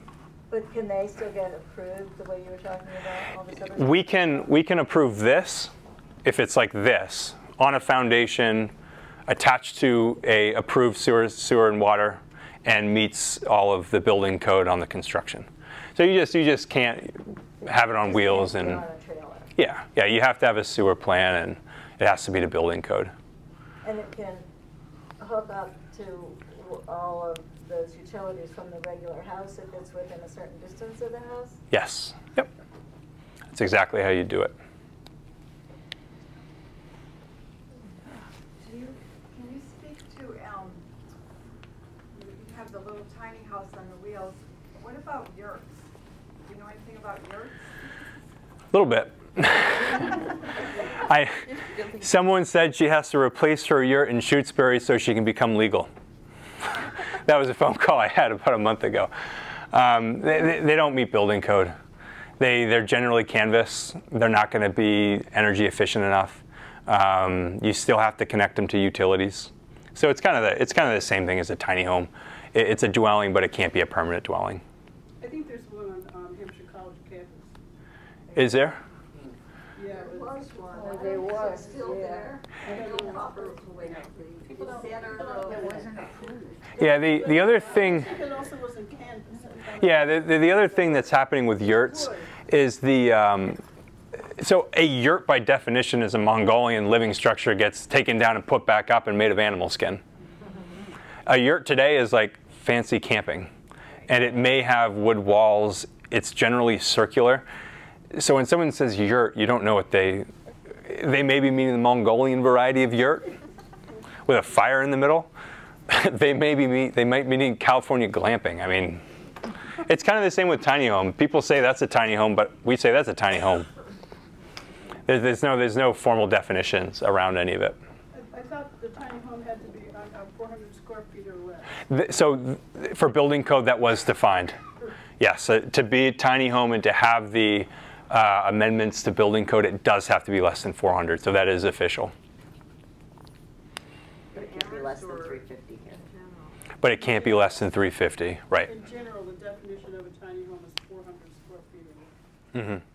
But can they still get approved the way you were talking about, all this other? we can we can approve this if it's like this on a foundation attached to a approved sewer sewer and water and meets all of the building code on the construction. So you just you just can't have it on wheels and yeah yeah you have to have a sewer plan and it has to be the building code. And it can hook up to all of those utilities from the regular house if it's within a certain distance of the house? Yes. Yep. That's exactly how you do it. Do you, can you speak to, um, you you have the little tiny house on the wheels. What about yurts? Do you know anything about yurts? A little bit. [LAUGHS] I, someone said she has to replace her yurt in Shutesbury so she can become legal. [LAUGHS] that was a phone call I had about a month ago. Um, they, they- they don't meet building code. They, they're generally canvas. They're not going to be energy efficient enough. Um, you still have to connect them to utilities. So it's kind of the, it's kind of the same thing as a tiny home. It, it's a dwelling, but it can't be a permanent dwelling. I think there's one on um, Hampshire College campus. Is there? Yeah, There was one. Oh, there was, still yeah. there. I don't know if it's the way the- center people don't, of it the- Yeah, the, the other thing. I think it also was in Kansas. Yeah, the, the, the other thing that's happening with yurts is the. Um, so, a yurt by definition is a Mongolian living structure gets taken down and put back up and made of animal skin. A yurt today is like fancy camping, and it may have wood walls. It's generally circular. So, when someone says yurt, you don't know what they. They may be meaning the Mongolian variety of yurt with a fire in the middle. [LAUGHS] they may be they might be meaning California glamping. I mean, it's kind of the same with tiny home. People say that's a tiny home, but we say that's a tiny home. There's, there's no there's no formal definitions around any of it. I, I thought the tiny home had to be uh, uh, 400 square feet or less. Th- So th- for building code, that was defined. Yes, uh, to be a tiny home and to have the uh, amendments to building code, it does have to be less than 400, so that is official. But it can't be less than three fifty here. But it can't be less than 350, right? In general, the definition of a tiny home is 400 square feet or less. hmm